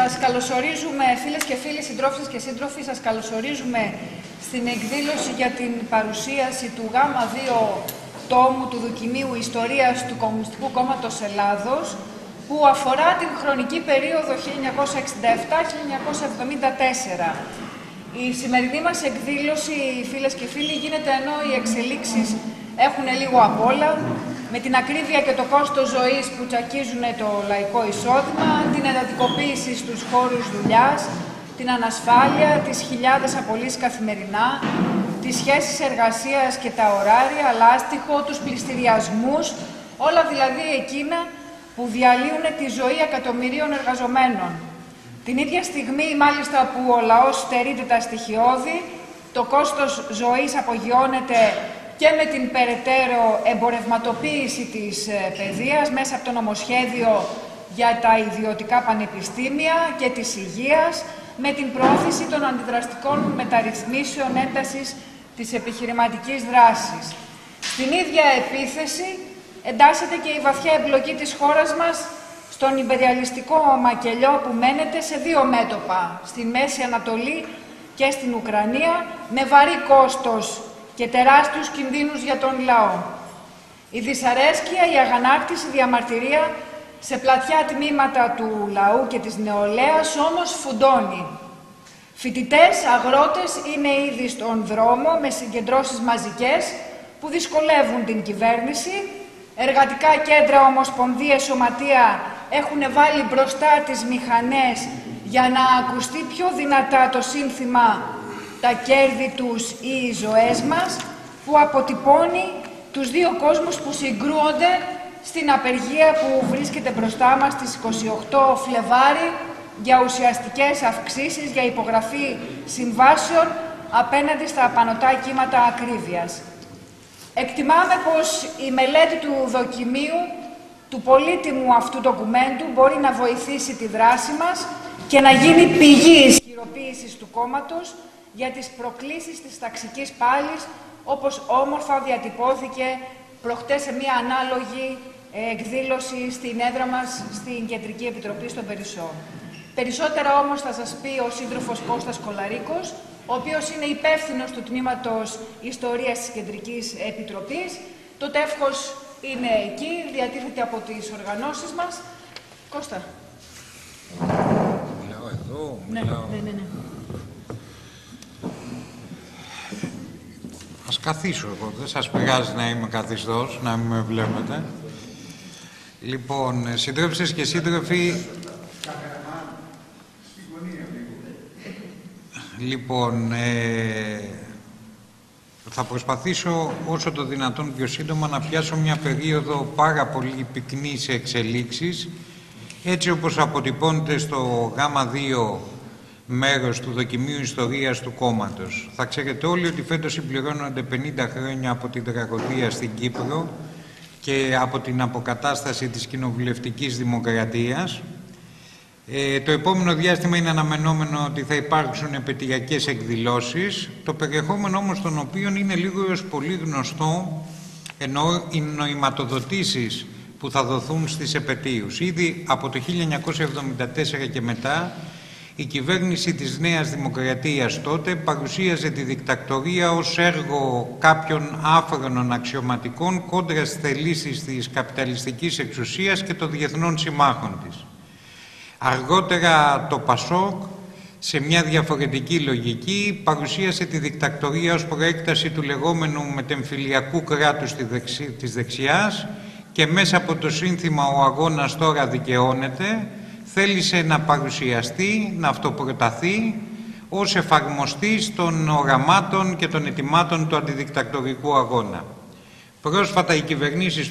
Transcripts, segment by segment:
Σας καλωσορίζουμε, φίλες και φίλοι, συντρόφισσες και σύντροφοι, σας καλωσορίζουμε στην εκδήλωση για την παρουσίαση του ΓΑΜΑ 2 τόμου του δοκιμίου Ιστορίας του Κομμουνιστικού Κόμματος Ελλάδος, που αφορά την χρονική περίοδο 1967-1974. Η σημερινή μας εκδήλωση, φίλες και φίλοι, γίνεται ενώ οι εξελίξεις έχουν λίγο απ' όλα, με την ακρίβεια και το κόστος ζωής που τσακίζουν το λαϊκό εισόδημα, την εντατικοποίηση στους χώρους δουλειάς, την ανασφάλεια, τις χιλιάδες απολύσεις καθημερινά, τις σχέσεις εργασίας και τα ωράρια, λάστιχο, τους πληστηριασμούς, όλα δηλαδή εκείνα που διαλύουν τη ζωή εκατομμυρίων εργαζομένων. Την ίδια στιγμή, μάλιστα, που ο λαός στερείται τα στοιχειώδη, το κόστος ζωής απογειώνεται και με την περαιτέρω εμπορευματοποίηση της ε, παιδείας μέσα από το νομοσχέδιο για τα ιδιωτικά πανεπιστήμια και της υγείας, με την πρόθεση των αντιδραστικών μεταρρυθμίσεων έντασης της επιχειρηματικής δράσης. Στην ίδια επίθεση εντάσσεται και η βαθιά εμπλοκή της χώρας μας στον υπεριαλιστικό μακελιό που μένεται σε δύο μέτωπα, στη Μέση Ανατολή και στην Ουκρανία, με βαρύ κόστος και τεράστιους κινδύνους για τον λαό. Η δυσαρέσκεια, η αγανάκτηση, η διαμαρτυρία σε πλατιά τμήματα του λαού και της νεολαίας όμως φουντώνει. Φοιτητές, αγρότες είναι ήδη στον δρόμο με συγκεντρώσεις μαζικές που δυσκολεύουν την κυβέρνηση. Εργατικά κέντρα, ομοσπονδίες, σωματεία έχουν βάλει μπροστά τις μηχανές για να ακουστεί πιο δυνατά το σύνθημα τα κέρδη τους ή οι ζωές μας, που αποτυπώνει τους δύο κόσμους που συγκρούονται στην απεργία που βρίσκεται μπροστά μας στις 28 Φλεβάρι για ουσιαστικές αυξήσεις, για υπογραφή συμβάσεων απέναντι στα πανωτά κύματα ακρίβειας. Εκτιμάμε πως η μελέτη του δοκιμίου του πολύτιμου αυτού ντοκουμέντου μπορεί να βοηθήσει τη δράση μας και να γίνει πηγή ισχυροποίησης του κόμματος για τις προκλήσεις της ταξικής πάλης, όπως όμορφα διατυπώθηκε προχτές σε μία ανάλογη ε, εκδήλωση στην έδρα μας στην Κεντρική Επιτροπή των Περισσών. Περισσότερα όμως θα σας πει ο σύντροφος Κώστας Κολαρίκος, ο οποίος είναι υπεύθυνος του Τμήματος Ιστορίας της Κεντρικής Επιτροπής. Το τεύχος είναι εκεί, διατίθεται από τις οργανώσεις μας. Κώστα. Μιλάω εδώ, Ναι, μιλάω... ναι, ναι, ναι. Ας καθίσω εγώ, δεν σας πειράζει να είμαι καθιστός, να μην με βλέπετε. Λοιπόν, ε, συντρόφισσες και σύντροφοι... Λοιπόν, ε, θα προσπαθήσω όσο το δυνατόν πιο σύντομα να πιάσω μια περίοδο πάρα πολύ πυκνής σε εξελίξεις, έτσι όπως αποτυπώνεται στο γάμα 2 μέρος του δοκιμίου ιστορίας του κόμματος. Θα ξέρετε όλοι ότι φέτος συμπληρώνονται 50 χρόνια από την τραγωδία στην Κύπρο και από την αποκατάσταση της κοινοβουλευτικής δημοκρατίας. Ε, το επόμενο διάστημα είναι αναμενόμενο ότι θα υπάρξουν επαιτειακές εκδηλώσεις, το περιεχόμενο όμως των οποίων είναι λίγο έως πολύ γνωστό, ενώ οι νοηματοδοτήσεις που θα δοθούν στις επαιτίους. Ήδη από το 1974 και μετά η κυβέρνηση της Νέας Δημοκρατίας τότε παρουσίαζε τη δικτακτορία ως έργο κάποιων άφρονων αξιωματικών κόντρα στις θελήσεις της καπιταλιστικής εξουσίας και των διεθνών συμμάχων της. Αργότερα το Πασόκ, σε μια διαφορετική λογική, παρουσίασε τη δικτακτορία ως προέκταση του λεγόμενου μετεμφυλιακού κράτους της δεξιάς και μέσα από το σύνθημα «Ο αγώνας τώρα δικαιώνεται» θέλησε να παρουσιαστεί, να αυτοπροταθεί ως εφαρμοστής των οραμάτων και των ετοιμάτων του αντιδικτακτορικού αγώνα. Πρόσφατα η,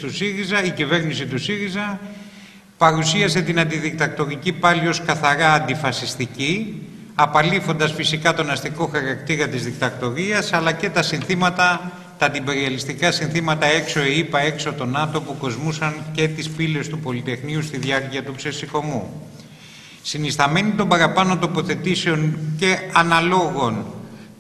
του ΣΥΡΙΖΑ, η κυβέρνηση του ΣΥΡΙΖΑ παρουσίασε την αντιδικτακτορική πάλι ως καθαρά αντιφασιστική, απαλήφοντας φυσικά τον αστικό χαρακτήρα της δικτακτορίας, αλλά και τα συνθήματα, τα αντιπεριαλιστικά συνθήματα έξω ΕΙΠΑ, έξω τον ΝΑΤΟ που κοσμούσαν και τις πύλες του Πολυτεχνείου στη διάρκεια του ξεσηκωμού. Συνισταμένη των παραπάνω τοποθετήσεων και αναλόγων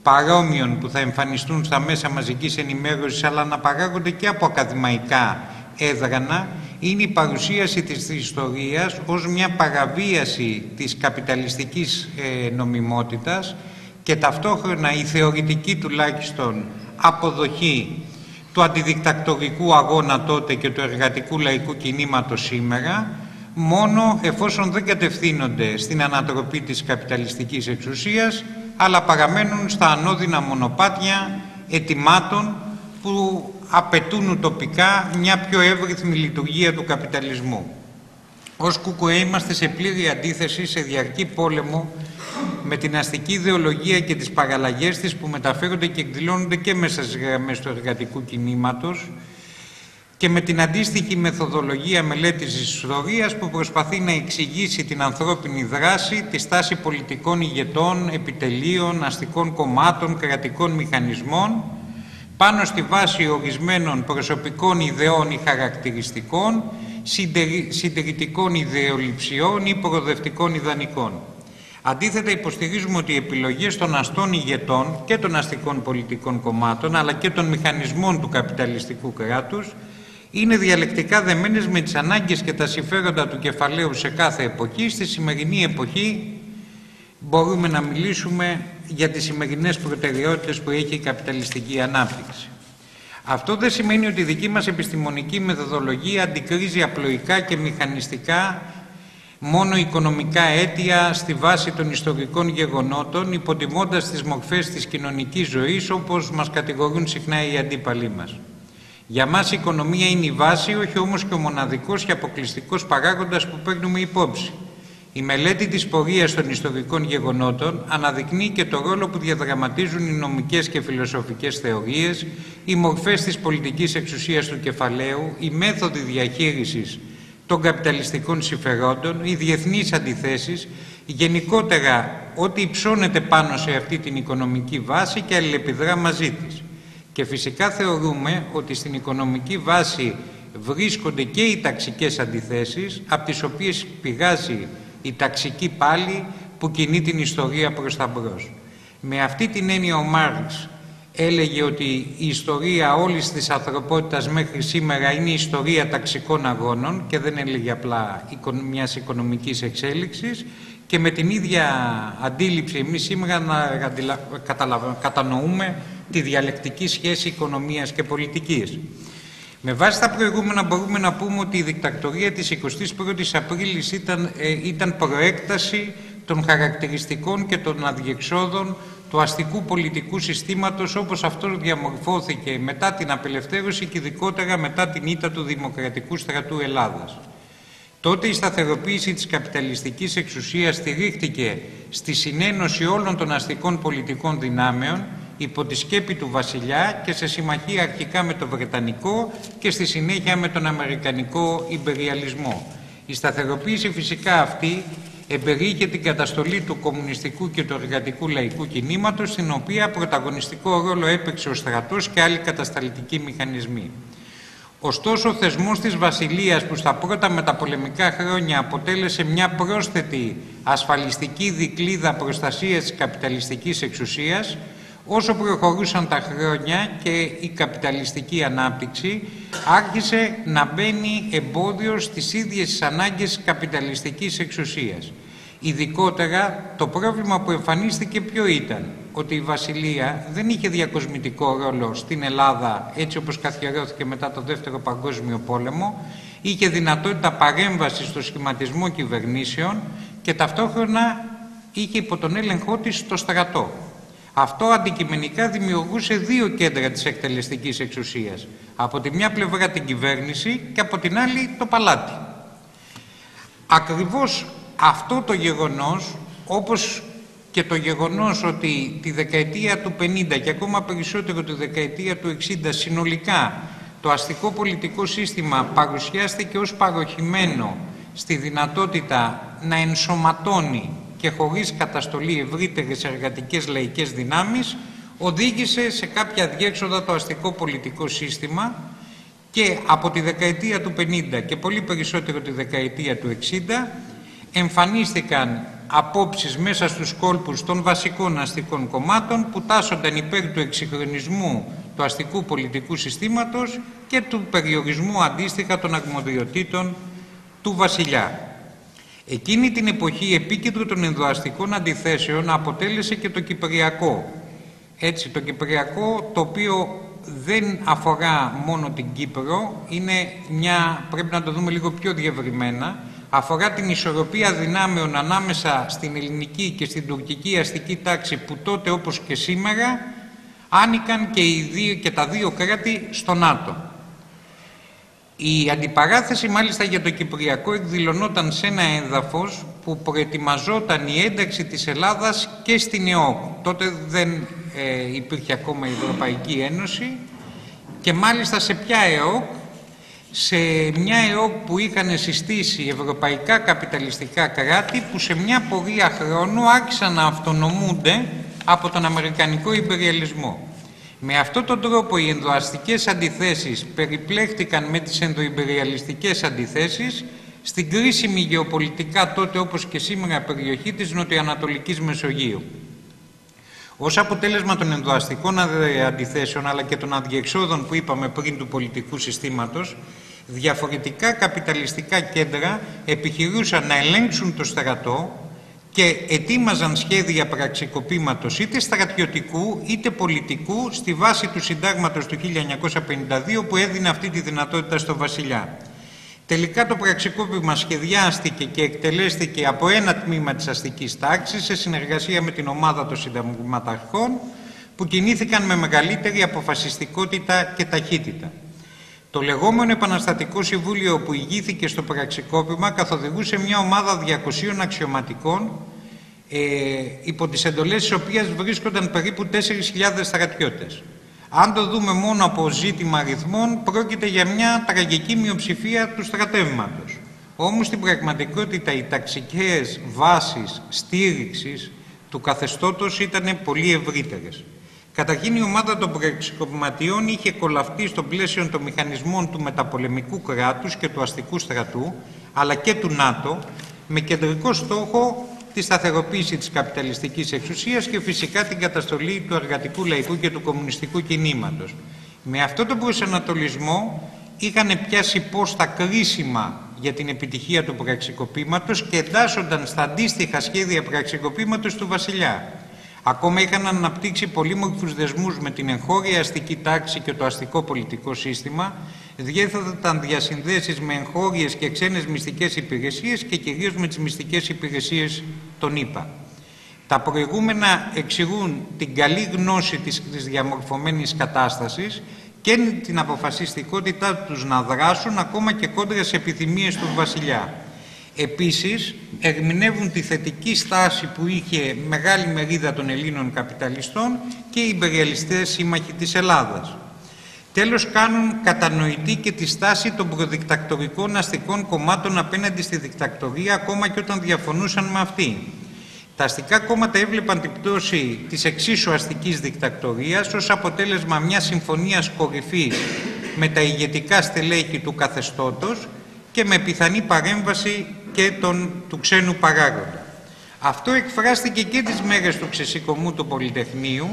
παρόμοιων που θα εμφανιστούν στα μέσα μαζικής ενημέρωσης αλλά να παράγονται και από ακαδημαϊκά έδρανα είναι η παρουσίαση της ιστορίας ως μια παραβίαση της καπιταλιστικής ε, νομιμότητας και ταυτόχρονα η θεωρητική τουλάχιστον αποδοχή του αντιδικτακτορικού αγώνα τότε και του εργατικού λαϊκού κινήματος σήμερα μόνο εφόσον δεν κατευθύνονται στην ανατροπή της καπιταλιστικής εξουσίας αλλά παραμένουν στα ανώδυνα μονοπάτια ετοιμάτων που απαιτούν ουτοπικά μια πιο εύρυθμη λειτουργία του καπιταλισμού. Ως ΚΚΕ είμαστε σε πλήρη αντίθεση σε διαρκή πόλεμο με την αστική ιδεολογία και τις παραλλαγές της που μεταφέρονται και εκδηλώνονται και μέσα στις γραμμές του εργατικού κινήματος και με την αντίστοιχη μεθοδολογία μελέτης της ιστορίας που προσπαθεί να εξηγήσει την ανθρώπινη δράση, τη στάση πολιτικών ηγετών, επιτελείων, αστικών κομμάτων, κρατικών μηχανισμών πάνω στη βάση ορισμένων προσωπικών ιδεών ή χαρακτηριστικών, συντηρητικών ιδεολειψιών ή προοδευτικών ιδανικών. Αντίθετα, υποστηρίζουμε ότι οι επιλογές των αστών ηγετών και των αστικών πολιτικών κομμάτων, αλλά και των μηχανισμών του καπιταλιστικού κράτους, είναι διαλεκτικά δεμένες με τις ανάγκες και τα συμφέροντα του κεφαλαίου σε κάθε εποχή. Στη σημερινή εποχή μπορούμε να μιλήσουμε για τις σημερινές προτεραιότητες που έχει η καπιταλιστική ανάπτυξη. Αυτό δεν σημαίνει ότι η δική μας επιστημονική μεθοδολογία αντικρίζει απλοϊκά και μηχανιστικά μόνο οικονομικά αίτια στη βάση των ιστορικών γεγονότων, υποτιμώντας τις μορφές της κοινωνικής ζωής, όπως μας κατηγορούν συχνά οι αντίπαλοι μας. Για μας η οικονομία είναι η βάση, όχι όμως και ο μοναδικός και αποκλειστικός παράγοντας που παίρνουμε υπόψη. Η μελέτη της πορείας των ιστορικών γεγονότων αναδεικνύει και το ρόλο που διαδραματίζουν οι νομικές και φιλοσοφικές θεωρίες, οι μορφές της πολιτικής εξουσίας του κεφαλαίου, οι μέθοδοι διαχείρισης των καπιταλιστικών συμφερόντων, οι διεθνείς αντιθέσεις, γενικότερα ό,τι υψώνεται πάνω σε αυτή την οικονομική βάση και αλληλεπιδρά μαζί της. Και φυσικά θεωρούμε ότι στην οικονομική βάση βρίσκονται και οι ταξικές αντιθέσεις, από τις οποίες πηγάζει η ταξική πάλι που κινεί την ιστορία προς τα μπρος. Με αυτή την έννοια ο Μάρξ έλεγε ότι η ιστορία όλης της ανθρωπότητας μέχρι σήμερα είναι η ιστορία ταξικών αγώνων και δεν έλεγε απλά μιας οικονομικής εξέλιξης και με την ίδια αντίληψη εμείς σήμερα να κατανοούμε τη διαλεκτική σχέση οικονομίας και πολιτικής. Με βάση τα προηγούμενα μπορούμε να πούμε ότι η δικτακτορία της 21ης Απρίλης ήταν, ε, ήταν προέκταση των χαρακτηριστικών και των αδιεξόδων του αστικού πολιτικού συστήματος όπως αυτός διαμορφώθηκε μετά την απελευθέρωση και ειδικότερα μετά την ήττα του Δημοκρατικού Στρατού Ελλάδας. Τότε η σταθεροποίηση της καπιταλιστικής εξουσίας στηρίχθηκε στη συνένωση όλων των αστικών πολιτικών δυνάμεων υπό τη σκέπη του βασιλιά και σε συμμαχία αρχικά με τον Βρετανικό και στη συνέχεια με τον Αμερικανικό υπεριαλισμό. Η σταθεροποίηση φυσικά αυτή εμπεριείχε την καταστολή του κομμουνιστικού και του εργατικού λαϊκού κινήματος, στην οποία πρωταγωνιστικό ρόλο έπαιξε ο στρατός και άλλοι κατασταλτικοί μηχανισμοί. Ωστόσο, ο θεσμός της Βασιλείας που στα πρώτα μεταπολεμικά χρόνια αποτέλεσε μια πρόσθετη ασφαλιστική δικλίδα προστασίας της καπιταλιστικής εξουσίας, όσο προχωρούσαν τα χρόνια και η καπιταλιστική ανάπτυξη άρχισε να μπαίνει εμπόδιο στις ίδιες τις ανάγκες της καπιταλιστικής εξουσίας. Ειδικότερα το πρόβλημα που εμφανίστηκε ποιο ήταν, ότι η Βασιλεία δεν είχε διακοσμητικό ρόλο στην Ελλάδα έτσι όπως καθιερώθηκε μετά το Δεύτερο Παγκόσμιο Πόλεμο, είχε δυνατότητα παρέμβασης στο σχηματισμό κυβερνήσεων και ταυτόχρονα είχε υπό τον έλεγχό της το στρατό. Αυτό αντικειμενικά δημιουργούσε δύο κέντρα της εκτελεστικής εξουσίας. Από τη μια πλευρά την κυβέρνηση και από την άλλη το παλάτι. Ακριβώς αυτό το γεγονός, όπως και το γεγονός ότι τη δεκαετία του 50 και ακόμα περισσότερο τη δεκαετία του 60 συνολικά το αστικό πολιτικό σύστημα παρουσιάστηκε ως παροχημένο στη δυνατότητα να ενσωματώνει και χωρίς καταστολή ευρύτερες εργατικές λαϊκές δυνάμεις οδήγησε σε κάποια διέξοδα το αστικό πολιτικό σύστημα και από τη δεκαετία του 50 και πολύ περισσότερο τη δεκαετία του 60 εμφανίστηκαν απόψεις μέσα στους κόλπους των βασικών αστικών κομμάτων που τάσσονταν υπέρ του εξυγχρονισμού του αστικού πολιτικού συστήματος και του περιορισμού αντίστοιχα των αρμοδιοτήτων του βασιλιά. Εκείνη την εποχή επίκεντρο των ενδοαστικών αντιθέσεων αποτέλεσε και το Κυπριακό. Έτσι, το Κυπριακό το οποίο δεν αφορά μόνο την Κύπρο, είναι μια, πρέπει να το δούμε λίγο πιο διευρυμένα, αφορά την ισορροπία δυνάμεων ανάμεσα στην ελληνική και στην τουρκική αστική τάξη που τότε όπως και σήμερα άνοικαν και, οι δύο, και τα δύο κράτη στο ΝΑΤΟ. Η αντιπαράθεση μάλιστα για το Κυπριακό εκδηλωνόταν σε ένα έδαφος που προετοιμαζόταν η ένταξη της Ελλάδας και στην ΕΟΚ. Τότε δεν ε, υπήρχε ακόμα η Ευρωπαϊκή Ένωση και μάλιστα σε ποια ΕΟΚ, σε μια ΕΟΚ που είχαν συστήσει ευρωπαϊκά καπιταλιστικά κράτη που σε μια πορεία χρόνου άρχισαν να αυτονομούνται από τον Αμερικανικό υπεριαλισμό. Με αυτόν τον τρόπο οι ενδοαστικές αντιθέσεις περιπλέχτηκαν με τις ενδοϊμπεριαλιστικές αντιθέσεις στην κρίσιμη γεωπολιτικά τότε όπως και σήμερα περιοχή της Νοτιοανατολικής Μεσογείου. Ως αποτέλεσμα των ενδοαστικών αντιθέσεων αλλά και των αντιεξόδων που είπαμε πριν του πολιτικού συστήματος, διαφορετικά καπιταλιστικά κέντρα επιχειρούσαν να ελέγξουν το στρατό και ετοίμαζαν σχέδια πραξικοπήματος είτε στρατιωτικού είτε πολιτικού στη βάση του συντάγματος του 1952 που έδινε αυτή τη δυνατότητα στο βασιλιά. Τελικά το πραξικόπημα σχεδιάστηκε και εκτελέστηκε από ένα τμήμα της αστικής τάξης σε συνεργασία με την ομάδα των συνταγματαρχών που κινήθηκαν με μεγαλύτερη αποφασιστικότητα και ταχύτητα. Το λεγόμενο Επαναστατικό Συμβούλιο που ηγήθηκε στο πραξικόπημα καθοδηγούσε μια ομάδα 200 αξιωματικών ε, υπό τις εντολές της οποίας βρίσκονταν περίπου 4.000 στρατιώτες. Αν το δούμε μόνο από ζήτημα αριθμών, πρόκειται για μια τραγική μειοψηφία του στρατεύματος. Όμως στην πραγματικότητα οι ταξικές βάσεις στήριξης του καθεστώτος ήταν πολύ ευρύτερες. Καταρχήν η ομάδα των προεξικοπηματιών είχε κολαφτεί στο πλαίσιο των μηχανισμών του μεταπολεμικού κράτους και του αστικού στρατού, αλλά και του ΝΑΤΟ, με κεντρικό στόχο τη σταθεροποίηση της καπιταλιστικής εξουσίας και φυσικά την καταστολή του εργατικού λαϊκού και του κομμουνιστικού κινήματος. Με αυτόν τον προσανατολισμό είχαν πιάσει πόστα κρίσιμα για την επιτυχία του πραξικοπήματος και εντάσσονταν στα αντίστοιχα σχέδια πραξικοπήματος του βασιλιά. Ακόμα είχαν αναπτύξει πολύμορφους δεσμούς με την εγχώρια αστική τάξη και το αστικό πολιτικό σύστημα, διέθεταν διασυνδέσεις με εγχώριες και ξένες μυστικές υπηρεσίες και κυρίως με τις μυστικές υπηρεσίες των ΗΠΑ. Τα προηγούμενα εξηγούν την καλή γνώση της, της διαμορφωμένης κατάστασης και την αποφασιστικότητά τους να δράσουν ακόμα και κόντρα σε επιθυμίες του βασιλιά. Επίσης, ερμηνεύουν τη θετική στάση που είχε μεγάλη μερίδα των Ελλήνων καπιταλιστών και οι υπεριαλιστές σύμμαχοι της Ελλάδας. Τέλος, κάνουν κατανοητή και τη στάση των προδικτακτορικών αστικών κομμάτων απέναντι στη δικτακτορία, ακόμα και όταν διαφωνούσαν με αυτή. Τα αστικά κόμματα έβλεπαν την πτώση της εξίσου αστικής δικτακτορίας ως αποτέλεσμα μιας συμφωνίας κορυφής με τα ηγετικά στελέχη του καθεστώτος και με πιθανή παρέμβαση και τον, του ξένου παράγοντα. Αυτό εκφράστηκε και τις μέρες του ξεσηκωμού του Πολυτεχνείου,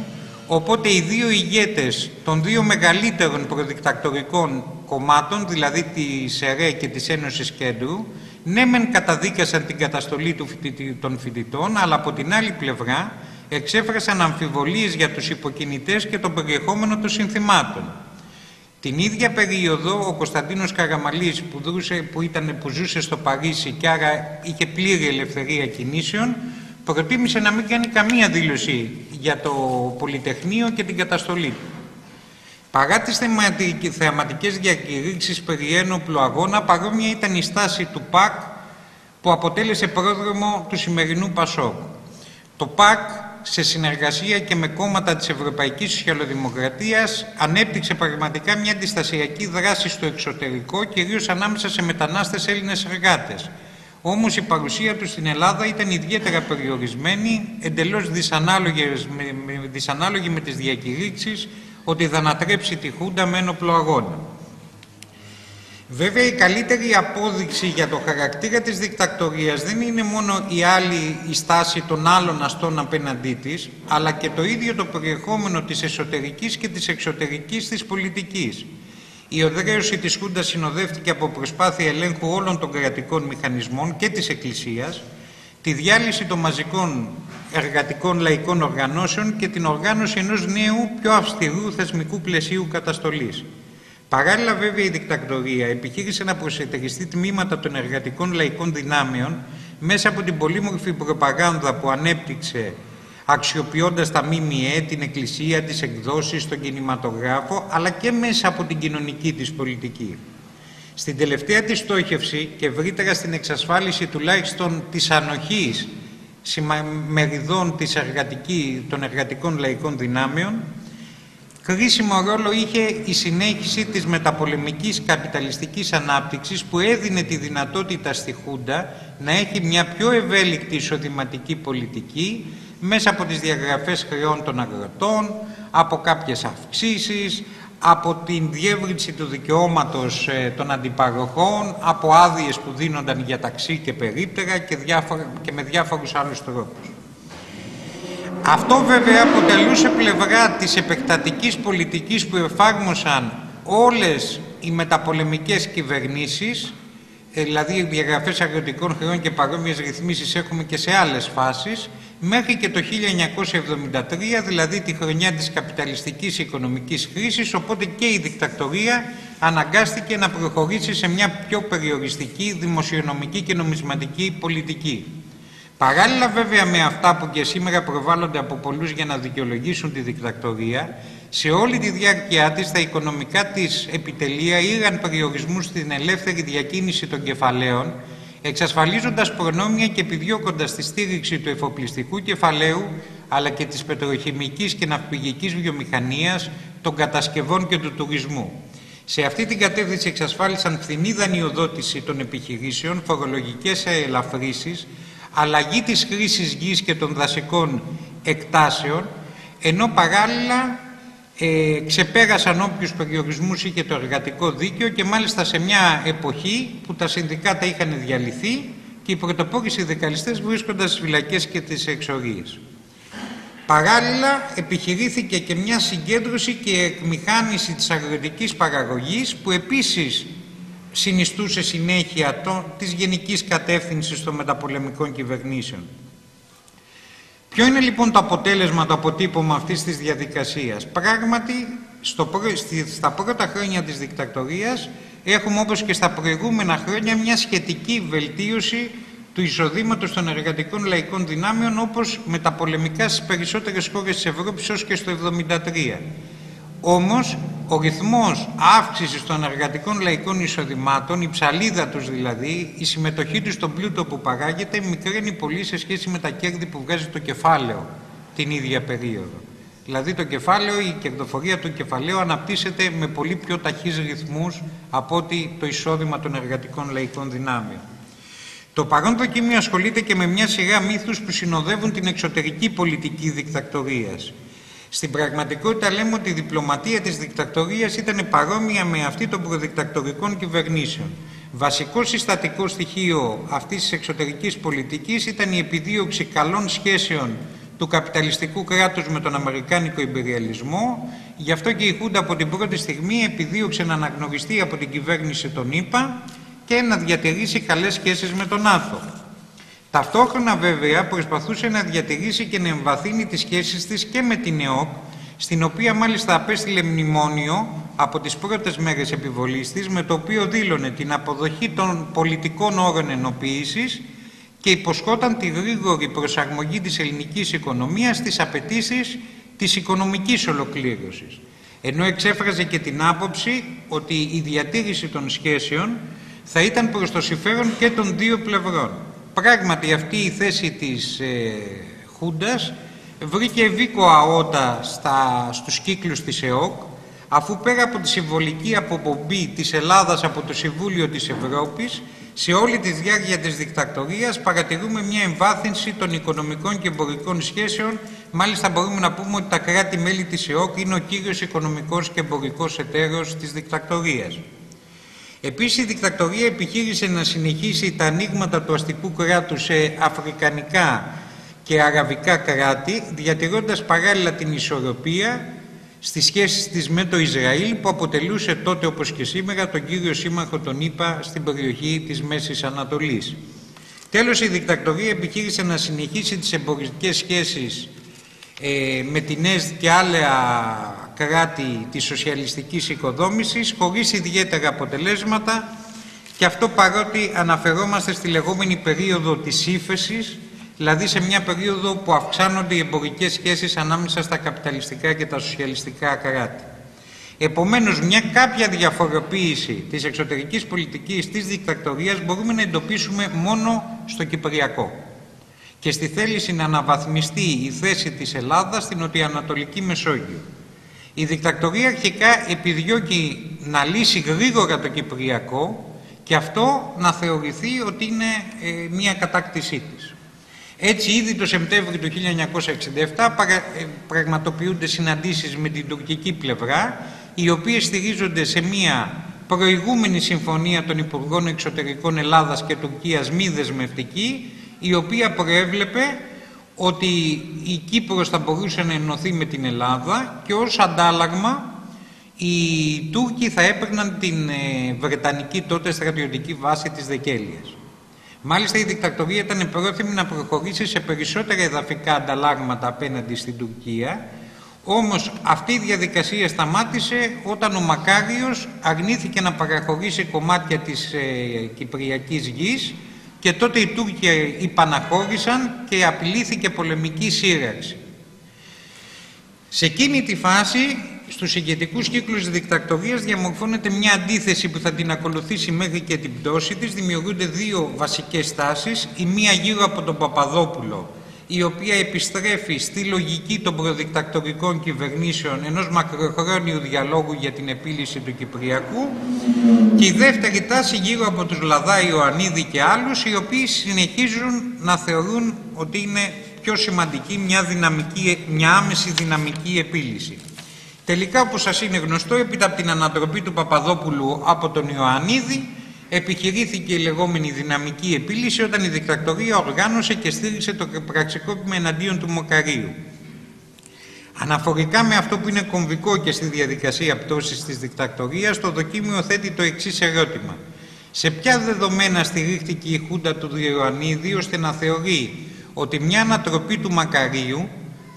οπότε οι δύο ηγέτες των δύο μεγαλύτερων προδικτακτορικών κομμάτων, δηλαδή της ΕΡΕ και της Ένωσης Κέντρου, ναι μεν καταδίκασαν την καταστολή του, των φοιτητών, αλλά από την άλλη πλευρά εξέφρασαν αμφιβολίες για τους υποκινητές και τον περιεχόμενο των συνθημάτων. Την ίδια περίοδο ο Κωνσταντίνος Καραμαλής που, που, ήταν, που ζούσε στο Παρίσι και άρα είχε πλήρη ελευθερία κινήσεων προτίμησε να μην κάνει καμία δήλωση για το Πολυτεχνείο και την καταστολή του. Παρά τις θεαματικές διακηρύξεις περί ένοπλου αγώνα, παρόμοια ήταν η στάση του ΠΑΚ που αποτέλεσε πρόδρομο του σημερινού ΠΑΣΟΚ. Το ΠΑΚ σε συνεργασία και με κόμματα της Ευρωπαϊκής Σοσιαλδημοκρατίας ανέπτυξε πραγματικά μια αντιστασιακή δράση στο εξωτερικό, κυρίως ανάμεσα σε μετανάστες Έλληνες εργάτες. Όμως η παρουσία τους στην Ελλάδα ήταν ιδιαίτερα περιορισμένη, εντελώς δυσανάλογη με τις διακηρύξεις ότι θα ανατρέψει τη Χούντα με ένοπλο αγώνα. Βέβαια η καλύτερη απόδειξη για το χαρακτήρα της δικτακτορίας δεν είναι μόνο η άλλη η στάση των άλλων αστών απέναντί της, αλλά και το ίδιο το περιεχόμενο της εσωτερικής και της εξωτερικής της πολιτικής. Η οδραίωση της Χούντας συνοδεύτηκε από προσπάθεια ελέγχου όλων των κρατικών μηχανισμών και της Εκκλησίας, τη διάλυση των μαζικών εργατικών λαϊκών οργανώσεων και την οργάνωση ενός νέου πιο αυστηρού θεσμικού πλαισίου καταστολής. Παράλληλα βέβαια η δικτακτορία επιχείρησε να προσετεριστεί τμήματα των εργατικών λαϊκών δυνάμεων μέσα από την πολύμορφη προπαγάνδα που ανέπτυξε αξιοποιώντας τα ΜΜΕ, την Εκκλησία, τις εκδόσεις, τον κινηματογράφο, αλλά και μέσα από την κοινωνική της πολιτική. Στην τελευταία της στόχευση και ευρύτερα στην εξασφάλιση τουλάχιστον της ανοχής μεριδών της εργατική, των εργατικών λαϊκών δυνάμεων, κρίσιμο ρόλο είχε η συνέχιση της μεταπολεμικής καπιταλιστικής ανάπτυξης που έδινε τη δυνατότητα στη Χούντα να έχει μια πιο ευέλικτη εισοδηματική πολιτική μέσα από τις διαγραφές χρεών των αγροτών, από κάποιες αυξήσεις, από την διεύρυνση του δικαιώματος ε, των αντιπαροχών, από άδειες που δίνονταν για ταξί και περίπτερα και, διάφορα, και με διάφορους άλλους τρόπους. Αυτό βέβαια αποτελούσε πλευρά της επεκτατικής πολιτικής που εφάρμοσαν όλες οι μεταπολεμικές κυβερνήσεις, ε, δηλαδή διαγραφές αγροτικών χρεών και παρόμοιες ρυθμίσεις έχουμε και σε άλλες φάσεις, μέχρι και το 1973, δηλαδή τη χρονιά της καπιταλιστικής οικονομικής κρίσης, οπότε και η δικτακτορία αναγκάστηκε να προχωρήσει σε μια πιο περιοριστική δημοσιονομική και νομισματική πολιτική. Παράλληλα βέβαια με αυτά που και σήμερα προβάλλονται από πολλούς για να δικαιολογήσουν τη δικτακτορία, σε όλη τη διάρκεια της τα οικονομικά της επιτελεία είχαν περιορισμούς στην ελεύθερη διακίνηση των κεφαλαίων, εξασφαλίζοντας προνόμια και επιδιώκοντας τη στήριξη του εφοπλιστικού κεφαλαίου, αλλά και της πετροχημικής και ναυπηγικής βιομηχανίας, των κατασκευών και του τουρισμού. Σε αυτή την κατεύθυνση εξασφάλισαν φθηνή δανειοδότηση των επιχειρήσεων, φορολογικές ελαφρύσεις, αλλαγή της χρήσης γης και των δασικών εκτάσεων, ενώ παράλληλα ε, ξεπέρασαν όποιους περιορισμούς είχε το εργατικό δίκαιο και μάλιστα σε μια εποχή που τα συνδικάτα είχαν διαλυθεί και οι πρωτοπόροι συνδικαλιστές βρίσκονταν στις φυλακές και τις εξορίες. Παράλληλα επιχειρήθηκε και μια συγκέντρωση και εκμηχάνηση της αγροτικής παραγωγής που επίσης συνιστούσε συνέχεια το, της γενικής κατεύθυνσης των μεταπολεμικών κυβερνήσεων. Ποιο είναι λοιπόν το αποτέλεσμα, το αποτύπωμα αυτής της διαδικασίας; Πράγματι, στο, στα πρώτα χρόνια της δικτακτορίας έχουμε όπως και στα προηγούμενα χρόνια μια σχετική βελτίωση του εισοδήματος των εργατικών λαϊκών δυνάμεων όπως μεταπολεμικά στις περισσότερες χώρες της Ευρώπης ως και στο 1973. Όμως, ο ρυθμός αύξησης των εργατικών λαϊκών εισοδημάτων, η ψαλίδα τους δηλαδή, η συμμετοχή τους στον πλούτο που παράγεται, μικραίνει πολύ σε σχέση με τα κέρδη που βγάζει το κεφάλαιο την ίδια περίοδο. Δηλαδή το κεφάλαιο, η κερδοφορία του κεφαλαίου αναπτύσσεται με πολύ πιο ταχύς ρυθμούς από ότι το εισόδημα των εργατικών λαϊκών δυνάμεων. Το παρόν δοκίμιο ασχολείται και με μια σειρά μύθους που συνοδεύουν την εξωτερική πολιτική δικτακτορίας. Στην πραγματικότητα λέμε ότι η διπλωματία της δικτακτορίας ήταν παρόμοια με αυτή των προδικτακτορικών κυβερνήσεων. Βασικός συστατικός στοιχείο αυτής της εξωτερικής πολιτικής ήταν η επιδίωξη καλών σχέσεων του καπιταλιστικού κράτους με τον Αμερικάνικο Ιμπεριαλισμό. Γι' αυτό και η Χούντα από την πρώτη στιγμή επιδίωξε να αναγνωριστεί από την κυβέρνηση των ΗΠΑ και να διατηρήσει καλές σχέσεις με τον ΝΑΤΟ. Ταυτόχρονα βέβαια προσπαθούσε να διατηρήσει και να εμβαθύνει τις σχέσεις της και με την ΕΟΚ, στην οποία μάλιστα απέστειλε μνημόνιο από τις πρώτες μέρες επιβολής της, με το οποίο δήλωνε την αποδοχή των πολιτικών όρων ενοποίησης και υποσχόταν τη γρήγορη προσαρμογή της ελληνικής οικονομίας στις απαιτήσεις της οικονομικής ολοκλήρωσης. Ενώ εξέφραζε και την άποψη ότι η διατήρηση των σχέσεων θα ήταν προς το συμφέρον και των δύο πλευρών. Πράγματι αυτή η θέση της ε, Χούντας βρήκε βίκο αότα στα, στους κύκλους της ΕΟΚ αφού πέρα από τη συμβολική αποπομπή της Ελλάδας από το Συμβούλιο της Ευρώπης σε όλη τη διάρκεια της δικτακτορίας παρατηρούμε μια εμβάθυνση των οικονομικών και εμπορικών σχέσεων. Μάλιστα μπορούμε να πούμε ότι τα κράτη-μέλη της ΕΟΚ είναι ο κύριος οικονομικός και εμπορικός εταίρος της δικτακτορίας. Επίσης η δικτακτορία επιχείρησε να συνεχίσει τα ανοίγματα του αστικού κράτους σε αφρικανικά και αραβικά κράτη, διατηρώντας παράλληλα την ισορροπία στις σχέσεις της με το Ισραήλ που αποτελούσε τότε όπως και σήμερα τον κύριο σύμμαχο τον ΗΠΑ στην περιοχή της Μέσης Ανατολής. Τέλος η δικτακτορία επιχείρησε να συνεχίσει τις εμπορικές σχέσεις ε, με την ΕΣΔ και άλλα κράτη της σοσιαλιστικής οικοδόμησης χωρίς ιδιαίτερα αποτελέσματα και αυτό παρότι αναφερόμαστε στη λεγόμενη περίοδο της ύφεσης, δηλαδή σε μια περίοδο που αυξάνονται οι εμπορικές σχέσεις ανάμεσα στα καπιταλιστικά και τα σοσιαλιστικά κράτη. Επομένως, μια κάποια διαφοροποίηση της εξωτερικής πολιτικής της δικτακτορίας μπορούμε να εντοπίσουμε μόνο στο Κυπριακό και στη θέληση να αναβαθμιστεί η θέση της Ελλάδας στην Νοτιοανατολική Μεσόγειο. Η δικτακτορία αρχικά επιδιώκει να λύσει γρήγορα το Κυπριακό και αυτό να θεωρηθεί ότι είναι ε, μια κατάκτησή της. Έτσι, ήδη το Σεπτέμβριο του 1967 ε, πραγματοποιούνται συναντήσεις με την τουρκική πλευρά, οι οποίες στηρίζονται σε μια προηγούμενη συμφωνία των Υπουργών Εξωτερικών Ελλάδας και Τουρκίας μη δεσμευτική, η οποία προέβλεπε ότι η Κύπρος θα μπορούσε να ενωθεί με την Ελλάδα και ως αντάλλαγμα οι Τούρκοι θα έπαιρναν την ε, Βρετανική τότε στρατιωτική βάση της Δεκέλειας. Μάλιστα η δικτακτορία ήταν πρόθυμη να προχωρήσει σε περισσότερα εδαφικά ανταλλάγματα απέναντι στην Τουρκία, όμως αυτή η διαδικασία σταμάτησε όταν ο Μακάριος αρνήθηκε να παραχωρήσει κομμάτια της ε, Κυπριακής γης και τότε οι Τούρκοι υπαναχώρησαν και απειλήθηκε πολεμική σύραξη. Σε εκείνη τη φάση στους ηγετικούς κύκλους της δικτακτορίας διαμορφώνεται μια αντίθεση που θα την ακολουθήσει μέχρι και την πτώση της. Δημιουργούνται δύο βασικές τάσεις, η μία γύρω από τον Παπαδόπουλο, η οποία επιστρέφει στη λογική των προδικτακτορικών κυβερνήσεων ενός μακροχρόνιου διαλόγου για την επίλυση του Κυπριακού και η δεύτερη τάση γύρω από τους Λαδά, Ιωαννίδη και άλλους οι οποίοι συνεχίζουν να θεωρούν ότι είναι πιο σημαντική μια, δυναμική, μια άμεση δυναμική επίλυση. Τελικά, όπως σας είναι γνωστό, έπειτα από την ανατροπή του Παπαδόπουλου από τον Ιωαννίδη, επιχειρήθηκε η λεγόμενη δυναμική επίλυση όταν η δικτακτορία οργάνωσε και στήριξε το πραξικόπημα εναντίον του Μοκαρίου. Αναφορικά με αυτό που είναι κομβικό και στη διαδικασία πτώσης της δικτακτορίας, το δοκίμιο θέτει το εξής ερώτημα. Σε ποια δεδομένα στηρίχθηκε η Χούντα του Ιωαννίδη ώστε να θεωρεί ότι μια ανατροπή του Μακαρίου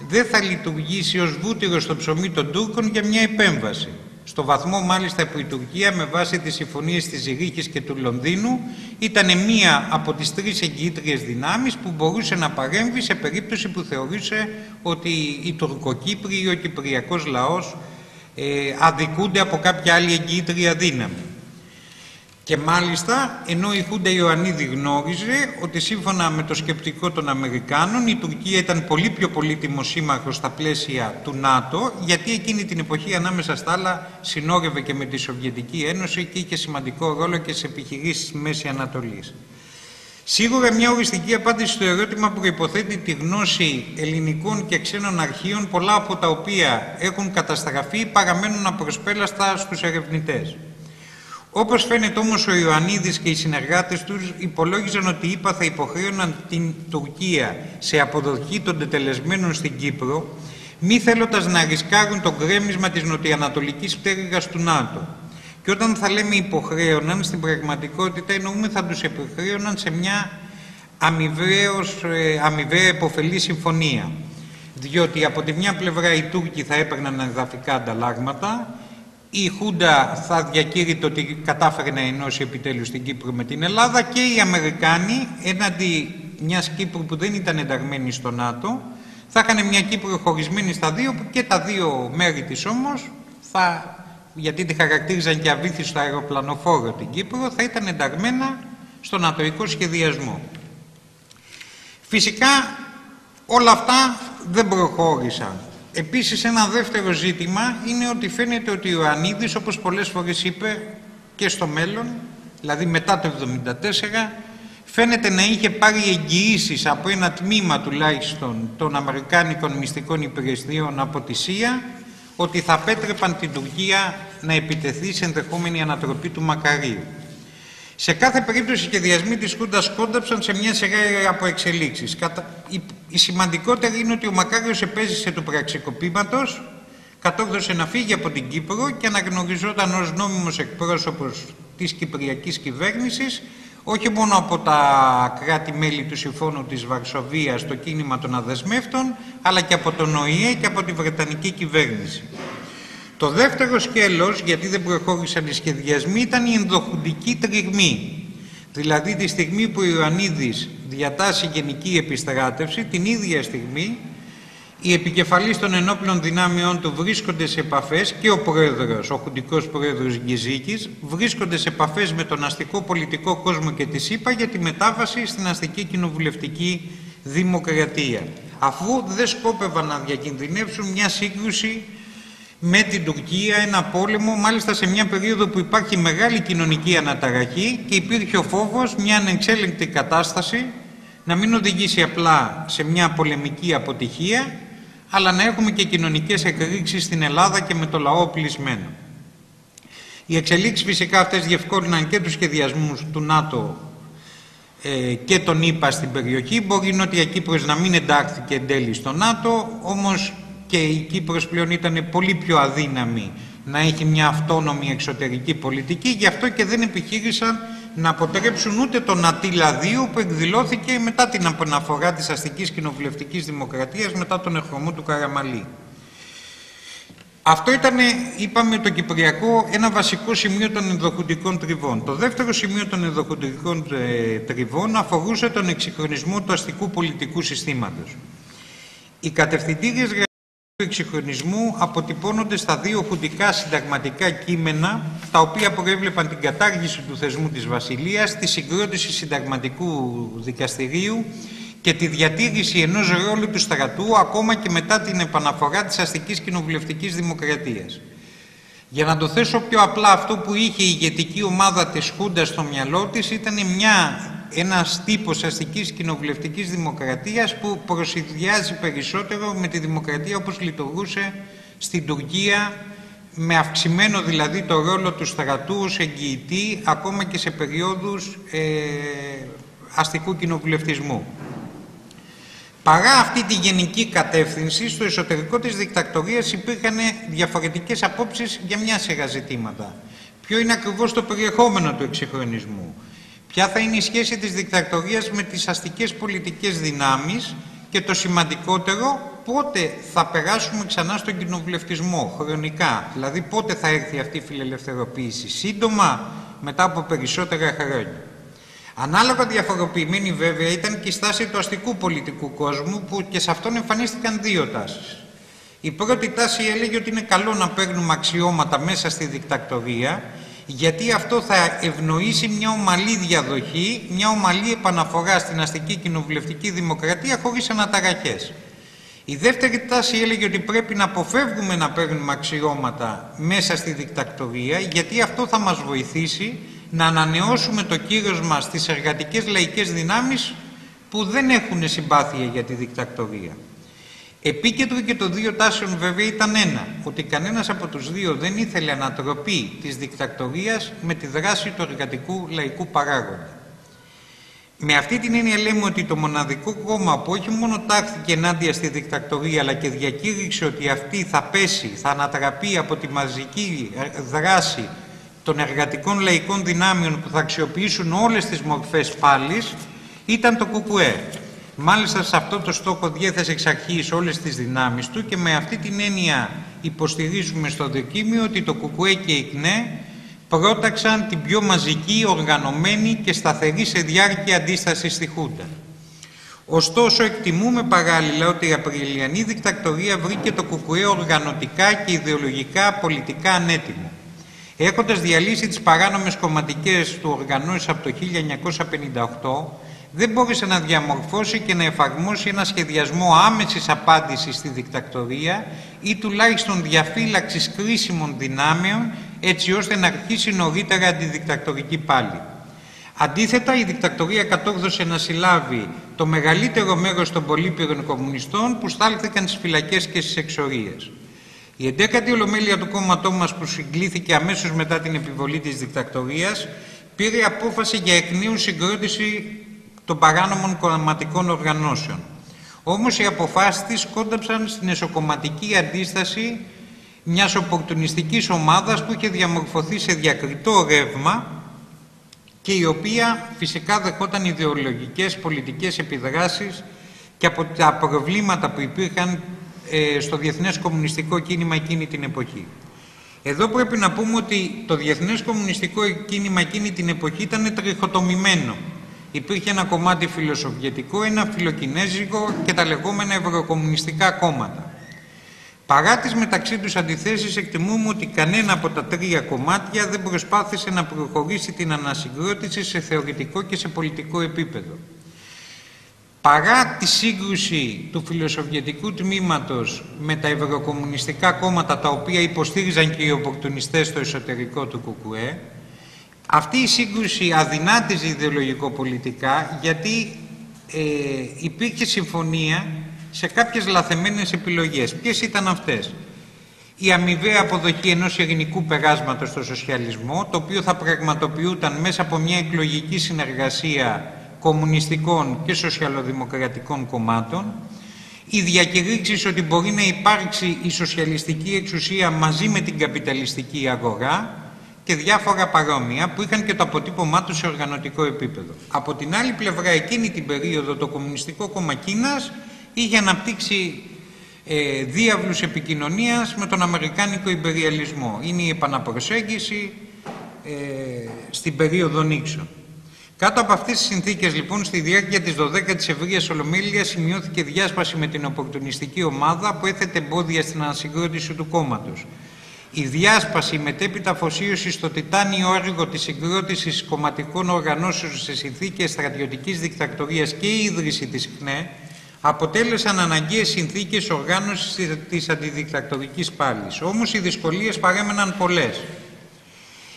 δεν θα λειτουργήσει ως βούτυρο στο ψωμί των Τούρκων για μια επέμβαση; Στο βαθμό μάλιστα που η Τουρκία με βάση τις συμφωνίες της Ζηρίχης και του Λονδίνου ήταν μία από τις τρεις εγγυήτριες δυνάμεις που μπορούσε να παρέμβει σε περίπτωση που θεωρούσε ότι οι Τουρκοκύπροι ή ο Κυπριακός λαός ε, αδικούνται από κάποια άλλη εγγυήτρια δύναμη. Και μάλιστα, ενώ η Χούντα Ιωαννίδη γνώριζε ότι σύμφωνα με το σκεπτικό των Αμερικάνων η Τουρκία ήταν πολύ πιο πολύτιμο σύμμαχος στα πλαίσια του ΝΑΤΟ, γιατί εκείνη την εποχή ανάμεσα στα άλλα συνόρευε και με τη Σοβιετική Ένωση και είχε σημαντικό ρόλο και σε επιχειρήσεις Μέσης Ανατολής. Σίγουρα μια οριστική απάντηση στο ερώτημα που υποθέτει τη γνώση ελληνικών και ξένων αρχείων, πολλά από τα οποία έχουν καταστραφεί παραμένουν απροσπέλαστα στους ερευνητές. Όπως φαίνεται όμως ο Ιωαννίδης και οι συνεργάτες τους υπολόγιζαν ότι οι ΙΠΑ θα υποχρέωναν την Τουρκία σε αποδοχή των τετελεσμένων στην Κύπρο μη θέλοντας να ρισκάρουν το γκρέμισμα της νοτιοανατολικής πτέρυγας του ΝΑΤΟ. Και όταν θα λέμε υποχρέωναν, στην πραγματικότητα εννοούμε θα τους υποχρέωναν σε μια αμοιβαίως, ε, αμοιβαία επωφελή συμφωνία. Διότι από τη μια πλευρά οι Τούρκοι θα έπαιρναν εδαφικά ανταλλάγματα η Χούντα θα διακήρυτε ότι κατάφερε να ενώσει επιτέλους την Κύπρο με την Ελλάδα και οι Αμερικάνοι έναντι μιας Κύπρου που δεν ήταν ενταγμένη στο ΝΑΤΟ θα είχαν μια Κύπρο χωρισμένη στα δύο που και τα δύο μέρη της όμως θα, γιατί τη χαρακτήριζαν και αβήθιστο αεροπλανοφόρο την Κύπρο θα ήταν ενταγμένα στο νατοϊκό σχεδιασμό. Φυσικά όλα αυτά δεν προχώρησαν. Επίσης ένα δεύτερο ζήτημα είναι ότι φαίνεται ότι ο Ανίδης όπως πολλές φορές είπε και στο μέλλον, δηλαδή μετά το 1974, φαίνεται να είχε πάρει εγγυήσεις από ένα τμήμα τουλάχιστον των Αμερικάνικων μυστικών υπηρεσιών από τη ΣΥΑ ότι θα πέτρεπαν την Τουρκία να επιτεθεί σε ενδεχόμενη ανατροπή του Μακαρίου. Σε κάθε περίπτωση οι σχεδιασμοί της Χούντας κόνταψαν σε μια σειρά από εξελίξεις. Η, η σημαντικότερη είναι ότι ο Μακάριος επέζησε του πραξικοπήματος, κατόρθωσε να φύγει από την Κύπρο και αναγνωριζόταν ως νόμιμος εκπρόσωπος της Κυπριακής κυβέρνησης όχι μόνο από τα κράτη-μέλη του Συμφώνου της Βαρσοβίας στο κίνημα των αδεσμεύτων, αλλά και από τον ΟΗΕ και από τη Βρετανική κυβέρνηση. Το δεύτερο σκέλος, γιατί δεν προχώρησαν οι σχεδιασμοί, ήταν η ενδοχουντική τριγμή. Δηλαδή τη στιγμή που ο Ιωαννίδης διατάσσει γενική επιστράτευση, την ίδια στιγμή οι επικεφαλείς των ενόπλων δυνάμεων του βρίσκονται σε επαφές και ο πρόεδρος, ο χουντικός πρόεδρος Γκυζίκης, βρίσκονται σε επαφές με τον αστικό πολιτικό κόσμο και τη ΣΥΠΑ για τη μετάβαση στην αστική κοινοβουλευτική δημοκρατία. Αφού δεν σκόπευαν να διακινδυνεύσουν μια σύγκρουση με την Τουρκία, ένα πόλεμο, μάλιστα σε μια περίοδο που υπάρχει μεγάλη κοινωνική αναταραχή και υπήρχε ο φόβος μια ανεξέλεγκτη κατάσταση να μην οδηγήσει απλά σε μια πολεμική αποτυχία αλλά να έχουμε και κοινωνικές εκρήξεις στην Ελλάδα και με το λαό πλησμένο. Οι εξελίξεις φυσικά αυτές διευκόλυναν και τους σχεδιασμούς του ΝΑΤΟ ε, και τον ΗΠΑ στην περιοχή. Μπορεί η Νότια Κύπρος να μην εντάχθηκε εν τέλει στο ΝΑΤΟ, όμως και η Κύπρος πλέον ήταν πολύ πιο αδύναμη να έχει μια αυτόνομη εξωτερική πολιτική, γι' αυτό και δεν επιχείρησαν να αποτρέψουν ούτε τον Ατήλα 2 που εκδηλώθηκε μετά την αναφορά της αστικής κοινοβουλευτικής δημοκρατίας μετά τον εχρωμό του Καραμαλή. Αυτό ήταν, είπαμε, το Κυπριακό ένα βασικό σημείο των ενδοχουντικών τριβών. Το δεύτερο σημείο των ενδοχουντικών ε, τριβών αφορούσε τον εξυγχρονισμό του αστικού πολιτικού συστήματος. Οι κατευθυντήριες του εξυγχρονισμού αποτυπώνονται στα δύο χουντικά συνταγματικά κείμενα τα οποία προέβλεπαν την κατάργηση του θεσμού της Βασιλείας, τη συγκρότηση συνταγματικού δικαστηρίου και τη διατήρηση ενός ρόλου του στρατού ακόμα και μετά την επαναφορά της αστικής κοινοβουλευτικής δημοκρατίας. Για να το θέσω πιο απλά, αυτό που είχε η ηγετική ομάδα της Χούντας στο μυαλό της ήταν μια ένας τύπος αστικής κοινοβουλευτικής δημοκρατίας που προσυδειάζει περισσότερο με τη δημοκρατία όπως λειτουργούσε στην Τουρκία με αυξημένο δηλαδή το ρόλο του στρατού ως εγγυητή ακόμα και σε περιόδους ε, αστικού κοινοβουλευτισμού. Παρά αυτή τη γενική κατεύθυνση, στο εσωτερικό της δικτακτορίας υπήρχαν διαφορετικές απόψεις για μια σειρά ζητήματα. Ποιο είναι ακριβώς το περιεχόμενο του εξυγχρονισμού; Ποια θα είναι η σχέση της δικτακτορίας με τις αστικές πολιτικές δυνάμεις και το σημαντικότερο, πότε θα περάσουμε ξανά στον κοινοβουλευτισμό, χρονικά; Δηλαδή, πότε θα έρθει αυτή η φιλελευθεροποίηση, σύντομα, μετά από περισσότερα χρόνια. Ανάλογα διαφοροποιημένη βέβαια ήταν και η στάση του αστικού πολιτικού κόσμου που και σε αυτόν εμφανίστηκαν δύο τάσεις. Η πρώτη τάση έλεγε ότι είναι καλό να παίρνουμε αξιώματα μέσα στη δικτακτορία γιατί αυτό θα ευνοήσει μια ομαλή διαδοχή, μια ομαλή επαναφορά στην αστική κοινοβουλευτική δημοκρατία χωρίς αναταραχές. Η δεύτερη τάση έλεγε ότι πρέπει να αποφεύγουμε να παίρνουμε αξιώματα μέσα στη δικτακτορία, γιατί αυτό θα μας βοηθήσει να ανανεώσουμε το κύρος μας στις εργατικές λαϊκές δυνάμεις που δεν έχουν συμπάθεια για τη δικτακτορία. Επίκεντρο και των δύο τάσεων βέβαια ήταν ένα, ότι κανένας από τους δύο δεν ήθελε ανατροπή της δικτακτορίας με τη δράση του εργατικού λαϊκού παράγοντα. Με αυτή την έννοια λέμε ότι το μοναδικό κόμμα που όχι μόνο τάχθηκε ενάντια στη δικτακτορία αλλά και διακήρυξε ότι αυτή θα πέσει, θα ανατραπεί από τη μαζική δράση των εργατικών λαϊκών δυνάμεων που θα αξιοποιήσουν όλες τις μορφές πάλης ήταν το ΚΚΕ. Μάλιστα σε αυτό το στόχο διέθεσε εξ αρχής όλες τις δυνάμεις του και με αυτή την έννοια υποστηρίζουμε στο δοκίμιο ότι το ΚΚΕ και η ΚΝΕ πρόταξαν την πιο μαζική, οργανωμένη και σταθερή σε διάρκεια αντίστασης στη Χούντα. Ωστόσο, εκτιμούμε παράλληλα ότι η Απριλιανή δικτακτορία βρήκε το ΚΚΕ οργανωτικά και ιδεολογικά πολιτικά ανέτοιμο. Έχοντας διαλύσει τις παράνομες κομματικές του οργανώσεις από το 1958, δεν μπόρεσε να διαμορφώσει και να εφαρμόσει ένα σχεδιασμό άμεσης απάντησης στη δικτακτορία ή τουλάχιστον διαφύλαξης κρίσιμων δυνάμεων έτσι ώστε να αρχίσει νωρίτερα αντιδικτακτορική πάλι. Αντίθετα, η δικτακτορία κατόρθωσε να συλλάβει το μεγαλύτερο μέρος των πολύπυρων κομμουνιστών που στάλθηκαν στις φυλακές και στις εξορίες. Η 11η Ολομέλεια του κόμματός μας που συγκλήθηκε αμέσως μετά την επιβολή της δικτακτορίας πήρε απόφαση για εκ νέου συγκρότηση των παράνομων κομματικών οργανώσεων. Όμως οι αποφάσεις της κόνταψαν στην εσωκομματική αντίσταση μιας οπορτουνιστικής ομάδας που είχε διαμορφωθεί σε διακριτό ρεύμα και η οποία φυσικά δεχόταν ιδεολογικές πολιτικές επιδράσεις και από τα προβλήματα που υπήρχαν ε, στο Διεθνές Κομμουνιστικό Κίνημα εκείνη την εποχή. Εδώ πρέπει να πούμε ότι το Διεθνές Κομμουνιστικό Κίνημα εκείνη την εποχή ήταν τριχοτομημένο. Υπήρχε ένα κομμάτι φιλοσοβιετικό, ένα φιλοκινέζικο και τα λεγόμενα ευρωκομμουνιστικά κόμματα. Παρά τις μεταξύ τους αντιθέσεις εκτιμούμε ότι κανένα από τα τρία κομμάτια δεν προσπάθησε να προχωρήσει την ανασυγκρότηση σε θεωρητικό και σε πολιτικό επίπεδο. Παρά τη σύγκρουση του φιλοσοβιετικού τμήματος με τα ευρωκομμουνιστικά κόμματα τα οποία υποστήριζαν και οι οπορτουνιστές στο εσωτερικό του ΚΚΕ, αυτή η σύγκρουση αδυνάτιζε ιδεολογικό-πολιτικά γιατί ε, υπήρχε συμφωνία σε κάποιες λαθεμένες επιλογές. Ποιες ήταν αυτές; Η αμοιβαία αποδοχή ενός ειρηνικού περάσματος στο σοσιαλισμό, το οποίο θα πραγματοποιούταν μέσα από μια εκλογική συνεργασία κομμουνιστικών και σοσιαλοδημοκρατικών κομμάτων, η διακηρύξεις ότι μπορεί να υπάρξει η σοσιαλιστική εξουσία μαζί με την καπιταλιστική αγορά και διάφορα παρόμοια που είχαν και το αποτύπωμά τους σε οργανωτικό επίπεδο. Από την άλλη πλευρά εκείνη την περίοδο το Κομμουνιστικό Κόμμα Κίνας είχε αναπτύξει ε, διάβλους επικοινωνίας με τον Αμερικάνικο Ιμπεριαλισμό. Είναι η επαναπροσέγγιση ε, στην περίοδο Νίξον. Κάτω από αυτές τις συνθήκες λοιπόν στη διάρκεια της 12ης ευρείας Ολομέλειας σημειώθηκε διάσπαση με την οπορτουνιστική ομάδα που έθετε εμπόδια στην ανασυγκρότηση του κόμματος. Η διάσπαση μετέπειτα αφοσίωσης στο τιτάνιο έργο της συγκρότησης κομματικών οργανώσεων σε συνθήκες στρατιωτικής δικτακτορίας και η ίδρυση της ΚΝΕ αποτέλεσαν αναγκαίες συνθήκες οργάνωσης της αντιδικτακτορικής πάλης. Όμως οι δυσκολίες παρέμεναν πολλές.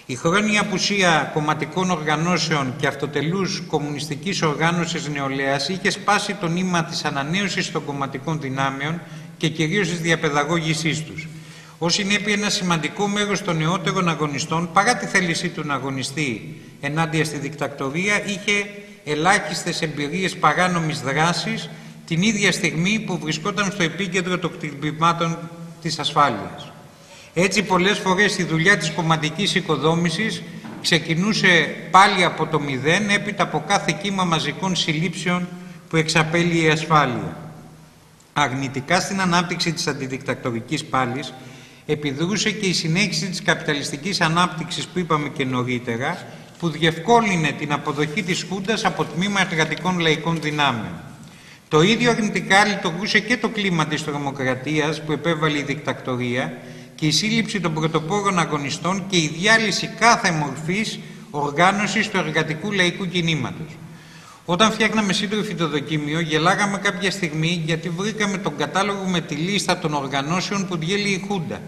Η χρόνια απουσία κομματικών οργανώσεων και αυτοτελούς κομμουνιστικής οργάνωσης νεολαίας είχε σπάσει το νήμα της ανανέωσης των κομματικών δυνάμεων και κυρίως της διαπαιδαγώγησής τους. Ω συνέπεια, ένα σημαντικό μέρο των νεότερων αγωνιστών, παρά τη θέλησή του να αγωνιστεί ενάντια στη δικτακτορία, είχε ελάχιστες εμπειρίες παράνομης δράσης την ίδια στιγμή που βρισκόταν στο επίκεντρο των κτυπημάτων της ασφάλειας. Έτσι πολλές φορές η δουλειά της κομματικής οικοδόμησης ξεκινούσε πάλι από το μηδέν έπειτα από κάθε κύμα μαζικών συλλήψεων που εξαπέλυε η ασφάλεια. Αρνητικά στην ανάπτυξη της αντιδικτακτορικής πάλης επιδρούσε και η συνέχιση της καπιταλιστικής ανάπτυξης που είπαμε και νωρίτερα που διευκόλυνε την αποδοχή της Χούντας από τμήμα εργατικών λαϊκών δυνάμεων. Το ίδιο αρνητικά λειτουργούσε και το κλίμα της τρομοκρατίας που επέβαλε η δικτακτορία και η σύλληψη των πρωτοπόρων αγωνιστών και η διάλυση κάθε μορφής οργάνωσης του εργατικού λαϊκού κινήματος. Όταν φτιάχναμε σύντροφοι το δοκίμιο, γελάγαμε κάποια στιγμή γιατί βρήκαμε τον κατάλογο με τη λίστα των οργανώσεων που διέλυε η Χούντα,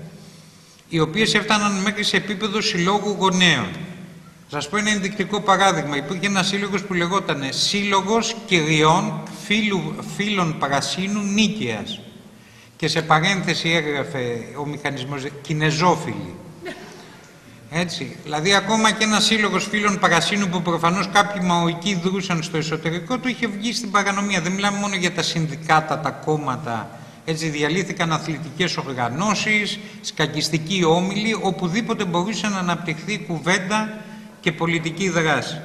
οι οποίες έφταναν μέχρι σε επίπεδο συλλόγου γονέων. Θα σας πω ένα ενδεικτικό παράδειγμα. Υπήρχε ένας σύλλογος που λεγόταν Σύλλογος Κυριών Φίλων Παρασίνου Νίκαιας και σε παρένθεση έγραφε ο μηχανισμός Κινεζόφιλοι. Έτσι. Δηλαδή, ακόμα και ένας σύλλογος φίλων Παρασίνου που προφανώς κάποιοι μαοικοί δρούσαν στο εσωτερικό του είχε βγει στην παρανομία. Δεν μιλάμε μόνο για τα συνδικάτα, τα κόμματα. Έτσι διαλύθηκαν αθλητικές οργανώσεις, σκακιστικοί όμιλοι, οπουδήποτε μπορούσε να αναπτυχθεί κουβέντα και πολιτική δράση.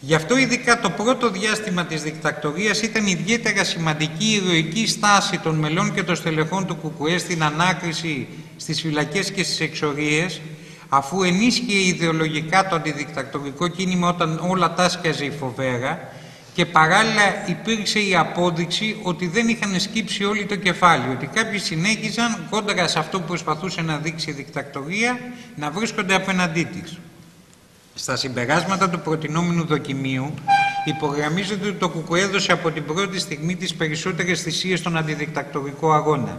Γι' αυτό ειδικά το πρώτο διάστημα της δικτακτορίας ήταν ιδιαίτερα σημαντική η ηρωική στάση των μελών και των στελεχών του ΚΚΕ στην ανάκριση στις φυλακές και στις εξορίες, αφού ενίσχυε ιδεολογικά το αντιδικτακτορικό κίνημα όταν όλα τάσκαζε η φοβέρα και παράλληλα υπήρξε η απόδειξη ότι δεν είχαν σκύψει όλοι το κεφάλι, ότι κάποιοι συνέχιζαν κόντρα σε αυτό που προσπαθούσε να δείξει η δικτακτορία να βρίσκονται απέναντί της. Στα συμπεράσματα του προτινόμενου δοκιμίου υπογραμμίζεται ότι το ΚΚΕ έδωσε από την πρώτη στιγμή τις περισσότερες θυσίες στον αντιδικτακτορικό αγώνα.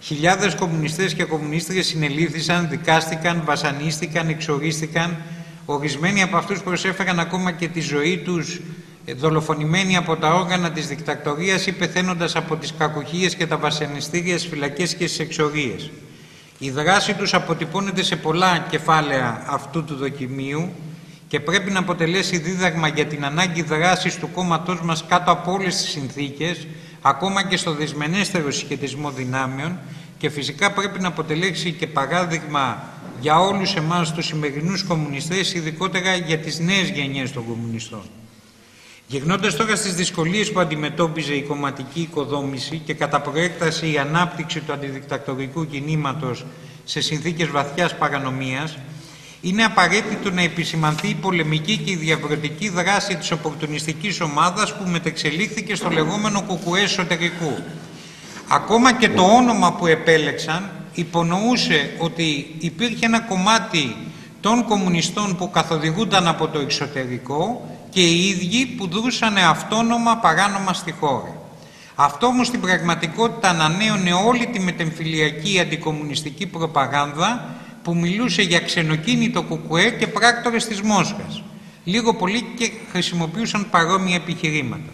Χιλιάδες κομμουνιστές και κομμουνίστριες συνελήφθησαν, δικάστηκαν, βασανίστηκαν, εξορίστηκαν. Ορισμένοι από αυτούς προσέφεραν ακόμα και τη ζωή τους ε, δολοφονημένοι από τα όργανα της δικτακτορίας ή πεθαίνοντας από τις κακουχίες και τα βασανιστήρια στις φυλακές και στις εξορίες. Η δράση τους αποτυπώνεται σε πολλά κεφάλαια αυτού του δοκιμίου και πρέπει να αποτελέσει δίδαγμα για την ανάγκη δράσης του κόμματός μας κάτω από όλες τις συνθήκες, ακόμα και στο δυσμενέστερο συσχετισμό δυνάμεων, και φυσικά πρέπει να αποτελέσει και παράδειγμα για όλους εμάς τους σημερινούς κομμουνιστές, ειδικότερα για τις νέες γενιές των κομμουνιστών. Γυρνώντας τώρα στις δυσκολίες που αντιμετώπιζε η κομματική οικοδόμηση και κατά προέκταση η ανάπτυξη του αντιδικτακτορικού κινήματος σε συνθήκες βαθιάς παρανομίας, είναι απαραίτητο να επισημανθεί η πολεμική και η διαβρωτική δράση της οπορτουνιστικής ομάδας που μετεξελίχθηκε στο λεγόμενο κουκουέ εσωτερικού. Ακόμα και το όνομα που επέλεξαν υπονοούσε ότι υπήρχε ένα κομμάτι των κομμουνιστών που καθοδηγούνταν από το εξωτερικό και οι ίδιοι που δρούσαν αυτόνομα παράνομα στη χώρα. Αυτό όμως στην πραγματικότητα ανανέωνε όλη τη μετεμφυλιακή αντικομουνιστική προπαγάνδα που μιλούσε για ξενοκίνητο κουκουέ και πράκτορες της Μόσχας. Λίγο πολύ και χρησιμοποιούσαν παρόμοια επιχειρήματα.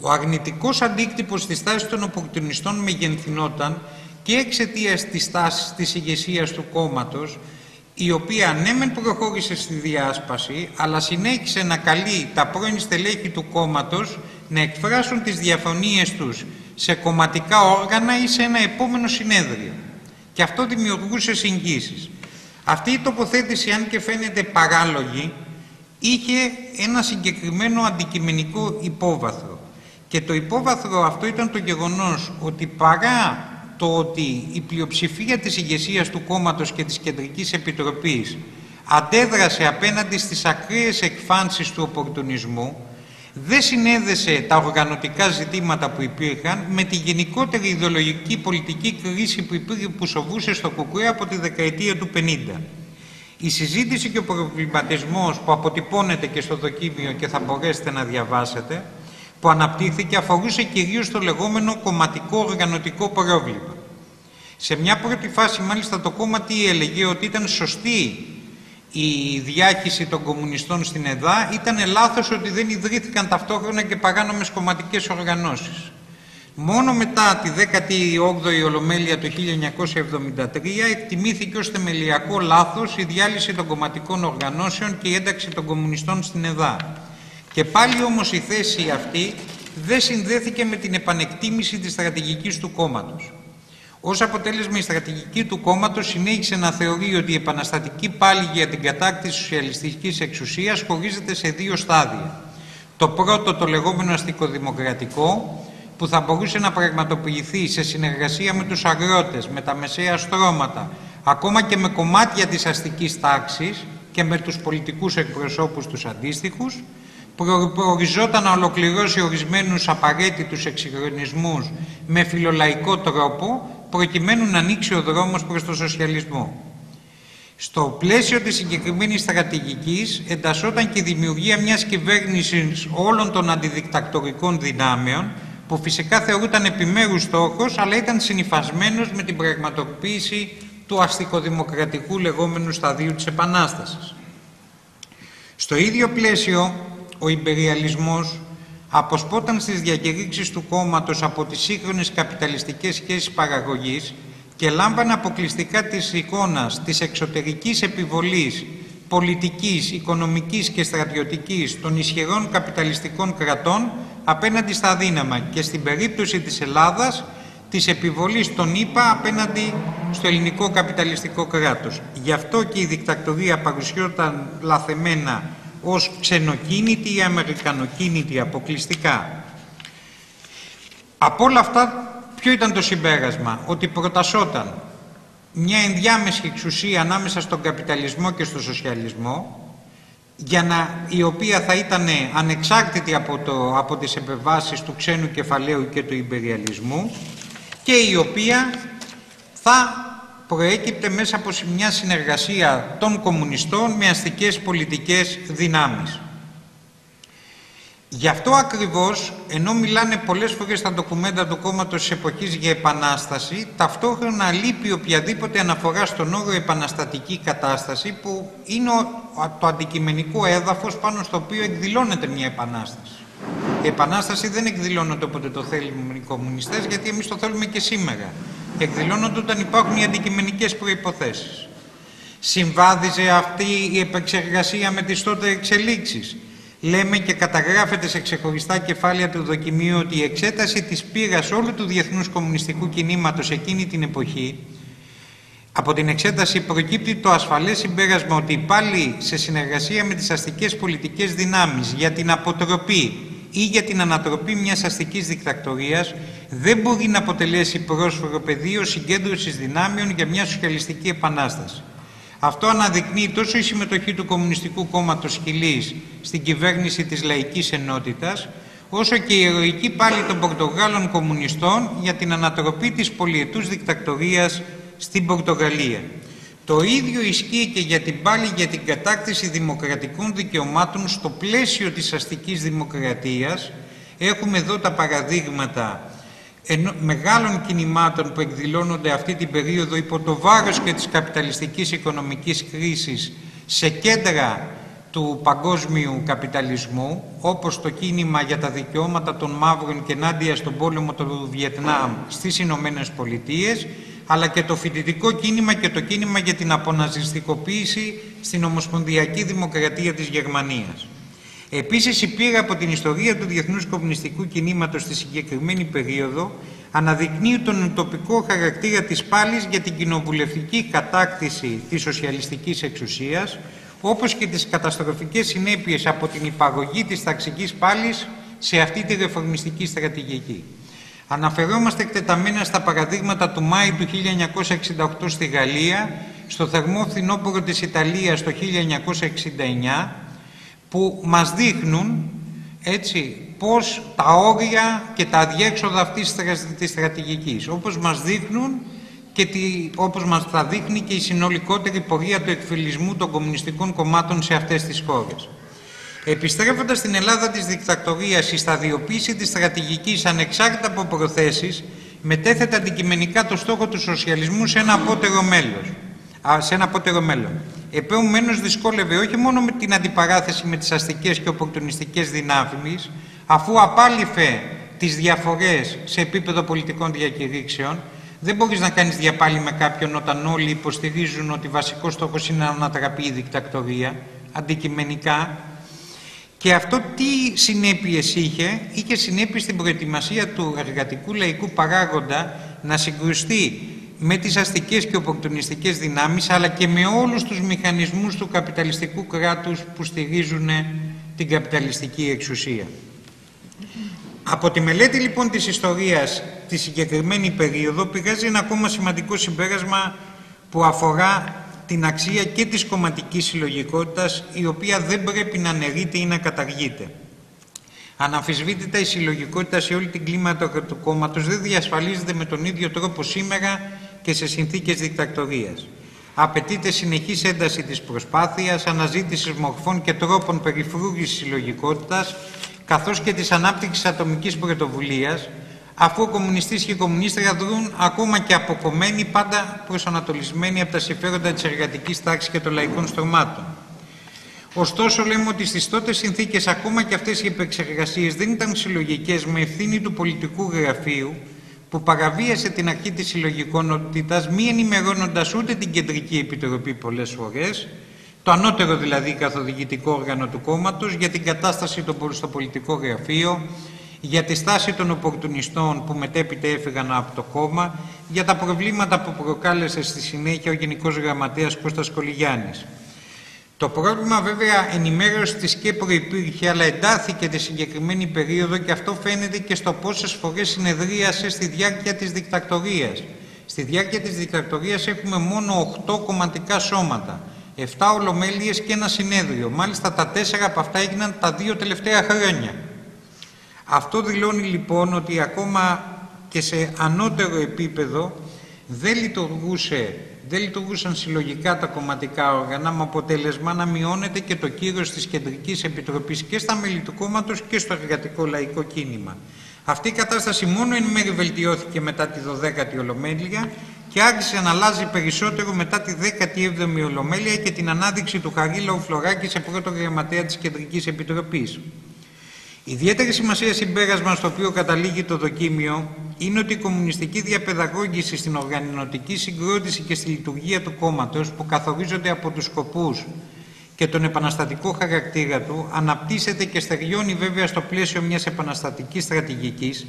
Ο αρνητικός αντίκτυπος της τάσης των οπορτουνιστών μεγενθυνόταν και εξαιτίας της τάσης της ηγεσίας του κόμματος, η οποία ναι μεν προχώρησε στη διάσπαση, αλλά συνέχισε να καλεί τα πρώην στελέχη του κόμματος να εκφράσουν τις διαφωνίες τους σε κομματικά όργανα ή σε ένα επόμενο συνέδριο. Και αυτό δημιουργούσε συγκίσεις. Αυτή η τοποθέτηση, αν και φαίνεται παράλογη, είχε ένα συγκεκριμένο αντικειμενικό υπόβαθρο. Και το υπόβαθρο αυτό ήταν το γεγονός ότι παρά το ότι η πλειοψηφία της ηγεσίας του κόμματος και της Κεντρικής Επιτροπής αντέδρασε απέναντι στις ακραίες εκφάνσεις του οπορτουνισμού, δεν συνέδεσε τα οργανωτικά ζητήματα που υπήρχαν με τη γενικότερη ιδεολογική πολιτική κρίση που, υπήρχε, που σοβούσε στο ΚΚΕ από τη δεκαετία του 50. Η συζήτηση και ο προβληματισμός που αποτυπώνεται και στο δοκίμιο και θα μπορέσετε να διαβάσετε, που αναπτύχθηκε αφορούσε κυρίως το λεγόμενο κομματικό οργανωτικό πρόβλημα. Σε μια πρώτη φάση μάλιστα το κόμμα τι έλεγε ότι ήταν σωστή η διάχυση των κομμουνιστών στην ΕΔΑ, ήταν λάθος ότι δεν ιδρύθηκαν ταυτόχρονα και παράνομες κομματικές οργανώσεις. Μόνο μετά τη 18η Ολομέλεια του 1973 εκτιμήθηκε ως θεμελιακό λάθος η διάλυση των κομματικών οργανώσεων και η ένταξη των κομμουνιστών στην ΕΔΑ. Και πάλι όμως η θέση αυτή δεν συνδέθηκε με την επανεκτίμηση της στρατηγικής του κόμματος. Ως αποτέλεσμα η στρατηγική του κόμματος συνέχισε να θεωρεί ότι η επαναστατική πάλι για την κατάκτηση σοσιαλιστικής εξουσίας χωρίζεται σε δύο στάδια. Το πρώτο το λεγόμενο αστικοδημοκρατικό που θα μπορούσε να πραγματοποιηθεί σε συνεργασία με τους αγρότες, με τα μεσαία στρώματα, ακόμα και με κομμάτια της αστικής τάξης και με τους πολιτικούς εκπροσώπους τους αντίστοιχους προοριζόταν να ολοκληρώσει ορισμένους απαραίτητους εξυγχρονισμούς με φιλολαϊκό τρόπο προκειμένου να ανοίξει ο δρόμος προς το σοσιαλισμό. Στο πλαίσιο της συγκεκριμένης στρατηγικής εντασσόταν και η δημιουργία μιας κυβέρνησης όλων των αντιδικτακτορικών δυνάμεων που φυσικά θεωρούταν επιμέρους στόχος αλλά ήταν συνειφασμένος με την πραγματοποίηση του αστικοδημοκρατικού λεγόμενου σταδίου της Επανάστασης. Στο ίδιο πλαίσιο ο υπεριαλισμός αποσπόταν στις διακηρύξεις του κόμματος από τις σύγχρονες καπιταλιστικές σχέσεις παραγωγής και λάμβανε αποκλειστικά της εικόνας της εξωτερικής επιβολής πολιτικής, οικονομικής και στρατιωτικής των ισχυρών καπιταλιστικών κρατών απέναντι στα δύναμα και στην περίπτωση της Ελλάδας της επιβολής των ΗΠΑ απέναντι στο ελληνικό καπιταλιστικό κράτος. Γι' αυτό και η δικτακτορία παρουσιόταν λαθεμένα ως ξενοκίνητη ή αμερικανοκίνητη αποκλειστικά. Από όλα αυτά ποιο ήταν το συμπέρασμα, ότι προτασόταν μια ενδιάμεση εξουσία ανάμεσα στον καπιταλισμό και στον σοσιαλισμό για να, η οποία θα ήταν ανεξάρτητη από, το, από τις επεμβάσεις του ξένου κεφαλαίου και του υπεριαλισμού και η οποία θα προέκυπτε μέσα από μια συνεργασία των κομμουνιστών με αστικές πολιτικές δυνάμεις. Γι' αυτό ακριβώς, ενώ μιλάνε πολλές φορές στα ντοκουμέντα του κόμματος της εποχής για επανάσταση, ταυτόχρονα λείπει οποιαδήποτε αναφορά στον όρο επαναστατική κατάσταση, που είναι το αντικειμενικό έδαφος πάνω στο οποίο εκδηλώνεται μια επανάσταση. Η επανάσταση δεν εκδηλώνεται όποτε το θέλουν οι κομμουνιστές, γιατί εμείς το θέλουμε και σήμερα εκδηλώνονται όταν υπάρχουν οι αντικειμενικές προϋποθέσεις. Συμβάδιζε αυτή η επεξεργασία με τις τότε εξελίξεις. λέμε και καταγράφεται σε ξεχωριστά κεφάλαια του δοκιμίου ότι η εξέταση της πείρας όλου του διεθνούς κομμουνιστικού κινήματος εκείνη την εποχή από την εξέταση προκύπτει το ασφαλές συμπέρασμα ότι πάλι σε συνεργασία με τις αστικές πολιτικές δυνάμεις για την αποτροπή ή για την ανατροπή μιας αστικής δικτακτορίας δεν μπορεί να αποτελέσει πρόσφορο πεδίο συγκέντρωσης δυνάμεων για μια σοσιαλιστική επανάσταση. Αυτό αναδεικνύει τόσο η συμμετοχή του Κομμουνιστικού Κόμματος Χιλής στην κυβέρνηση της Λαϊκής Ενότητας, όσο και η ηρωική πάλι των Πορτογάλων κομμουνιστών για την ανατροπή της πολιετούς δικτακτορίας στην Πορτογαλία. Το ίδιο ισχύει και για την πάλι για την κατάκτηση δημοκρατικών δικαιωμάτων στο πλαίσιο της αστικής δημοκρατίας. Έχουμε εδώ τα παραδείγματα μεγάλων κινημάτων που εκδηλώνονται αυτή την περίοδο υπό το βάρος και της καπιταλιστικής οικονομικής κρίσης σε κέντρα του παγκόσμιου καπιταλισμού, όπως το κίνημα για τα δικαιώματα των μαύρων και ενάντια στον πόλεμο του Βιετνάμ στις Ηνωμένες Πολιτείες, αλλά και το φοιτητικό κίνημα και το κίνημα για την αποναζιστικοποίηση στην Ομοσπονδιακή Δημοκρατία της Γερμανίας. Επίσης, η πείρα από την ιστορία του Διεθνούς Κομμουνιστικού Κινήματος στη συγκεκριμένη περίοδο αναδεικνύει τον τοπικό χαρακτήρα της πάλης για την κοινοβουλευτική κατάκτηση της σοσιαλιστικής εξουσίας, όπως και τις καταστροφικές συνέπειες από την υπαγωγή της ταξικής πάλης σε αυτή τη ρεφορμιστική στρατηγική. Αναφερόμαστε εκτεταμένα στα παραδείγματα του Μάη του 1968 στη Γαλλία, στο θερμό φθινόπωρο της Ιταλίας το 1969, που μας δείχνουν έτσι, πώς τα όρια και τα αδιέξοδα αυτής της στρατηγικής, όπως μας δείχνουν και τι, όπως μας θα δείχνει και η συνολικότερη πορεία του εκφυλισμού των κομμουνιστικών κομμάτων σε αυτές τις χώρες. Επιστρέφοντας στην Ελλάδα της δικτακτορίας, η σταδιοποίηση της στρατηγικής ανεξάρτητα από προθέσεις μετέθεται αντικειμενικά το στόχο του σοσιαλισμού σε ένα απότερο μέλος. Α, σε ένα απότερο μέλλον. Επομένως δυσκόλευε όχι μόνο με την αντιπαράθεση με τις αστικές και οπορτουνιστικές δυνάμεις, αφού απάλυφε τις διαφορές σε επίπεδο πολιτικών διακηρύξεων, δεν μπορείς να κάνεις διαπάλη με κάποιον όταν όλοι υποστηρίζουν ότι βασικός στόχος είναι να ανατραπεί η δικτακτορία, αντικειμενικά, και αυτό τι συνέπειες είχε, είχε συνέπειες στην προετοιμασία του εργατικού λαϊκού παράγοντα να συγκρουστεί με τις αστικές και οπορτουνιστικές δυνάμεις, αλλά και με όλους τους μηχανισμούς του καπιταλιστικού κράτους που στηρίζουν την καπιταλιστική εξουσία. Από τη μελέτη λοιπόν της ιστορίας τη συγκεκριμένη περίοδο πηγάζει ένα ακόμα σημαντικό συμπέρασμα που αφορά την αξία και της κομματικής συλλογικότητας η οποία δεν πρέπει να αναιρείται ή να καταργείται. Αναμφισβήτητα η συλλογικότητα σε όλη την κλίματα του κόμματος δεν διασφαλίζεται με τον ίδιο τρόπο σήμερα και σε συνθήκες δικτακτορίας. Απαιτείται συνεχής ένταση της προσπάθειας, αναζήτησης μορφών και τρόπων περιφρούγησης συλλογικότητας, καθώς και της ανάπτυξης ατομικής πρωτοβουλίας, αφού ο κομμουνιστής και η κομμουνίστρια δρούν ακόμα και αποκομμένοι, πάντα προσανατολισμένοι από τα συμφέροντα της εργατικής τάξης και των λαϊκών στρωμάτων. Ωστόσο, λέμε ότι στις τότε συνθήκες ακόμα και αυτές οι επεξεργασίες δεν ήταν συλλογικές με ευθύνη του πολιτικού γραφείου, που παραβίασε την αρχή της συλλογικότητας μη ενημερώνοντας ούτε την Κεντρική Επιτροπή πολλές φορές, το ανώτερο δηλαδή καθοδηγητικό όργανο του κόμματος, για την κατάσταση στο πολιτικό γραφείο, για τη στάση των οπορτουνιστών που μετέπειτα έφυγαν από το κόμμα, για τα προβλήματα που προκάλεσε στη συνέχεια ο Γενικός Γραμματέας Κώστας Κολυγιάννης. Το πρόβλημα βέβαια ενημέρωσης της και προϋπήρχε αλλά εντάθηκε τη συγκεκριμένη περίοδο και αυτό φαίνεται και στο πόσες φορές συνεδρίασε στη διάρκεια της δικτακτορίας. Στη διάρκεια της δικτακτορίας έχουμε μόνο 8 κομματικά σώματα, 7 ολομέλειες και ένα συνέδριο. Μάλιστα τα 4 από αυτά έγιναν τα δύο τελευταία χρόνια. Αυτό δηλώνει λοιπόν ότι ακόμα και σε ανώτερο επίπεδο δεν λειτουργούσε δεν λειτουργούσαν συλλογικά τα κομματικά όργανα, με αποτέλεσμα να μειώνεται και το κύρος της Κεντρικής Επιτροπής και στα μέλη του κόμματος και στο εργατικό λαϊκό κίνημα. Αυτή η κατάσταση μόνο εν μέρει βελτιώθηκε μετά τη 12η Ολομέλεια και άρχισε να αλλάζει περισσότερο μετά τη 17η Ολομέλεια και την ανάδειξη του Χαρίλαου Φλωράκη σε πρώτο γραμματέα της Κεντρικής Επιτροπής. Ιδιαίτερη σημασία συμπέρασμα στο οποίο καταλήγει το δοκίμιο είναι ότι η κομμουνιστική διαπαιδαγώγηση στην οργανωτική συγκρότηση και στη λειτουργία του κόμματος που καθορίζονται από τους σκοπούς και τον επαναστατικό χαρακτήρα του αναπτύσσεται και στεριώνει βέβαια στο πλαίσιο μιας επαναστατικής στρατηγικής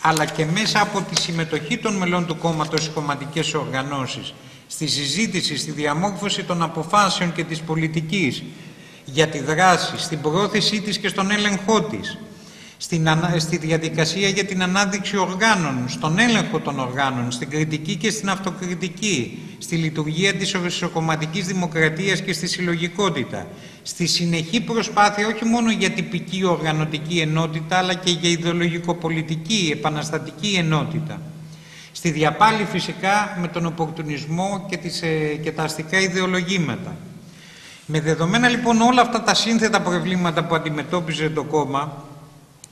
αλλά και μέσα από τη συμμετοχή των μελών του κόμματος στις κομματικές οργανώσεις, στη συζήτηση, στη διαμόρφωση των αποφάσεων και της πολιτικής, για τη δράση, στην πρόθεσή της και στον έλεγχό της, στην, στη διαδικασία για την ανάδειξη οργάνων, στον έλεγχο των οργάνων, στην κριτική και στην αυτοκριτική, στη λειτουργία της ορσοκομματικής δημοκρατίας και στη συλλογικότητα, στη συνεχή προσπάθεια όχι μόνο για τυπική οργανωτική ενότητα, αλλά και για ιδεολογικοπολιτική, επαναστατική ενότητα. Στη διαπάλη φυσικά με τον οπορτουνισμό και, τις, ε, και τα αστικά ιδεολογήματα. Με δεδομένα λοιπόν όλα αυτά τα σύνθετα προβλήματα που αντιμετώπιζε το κόμμα,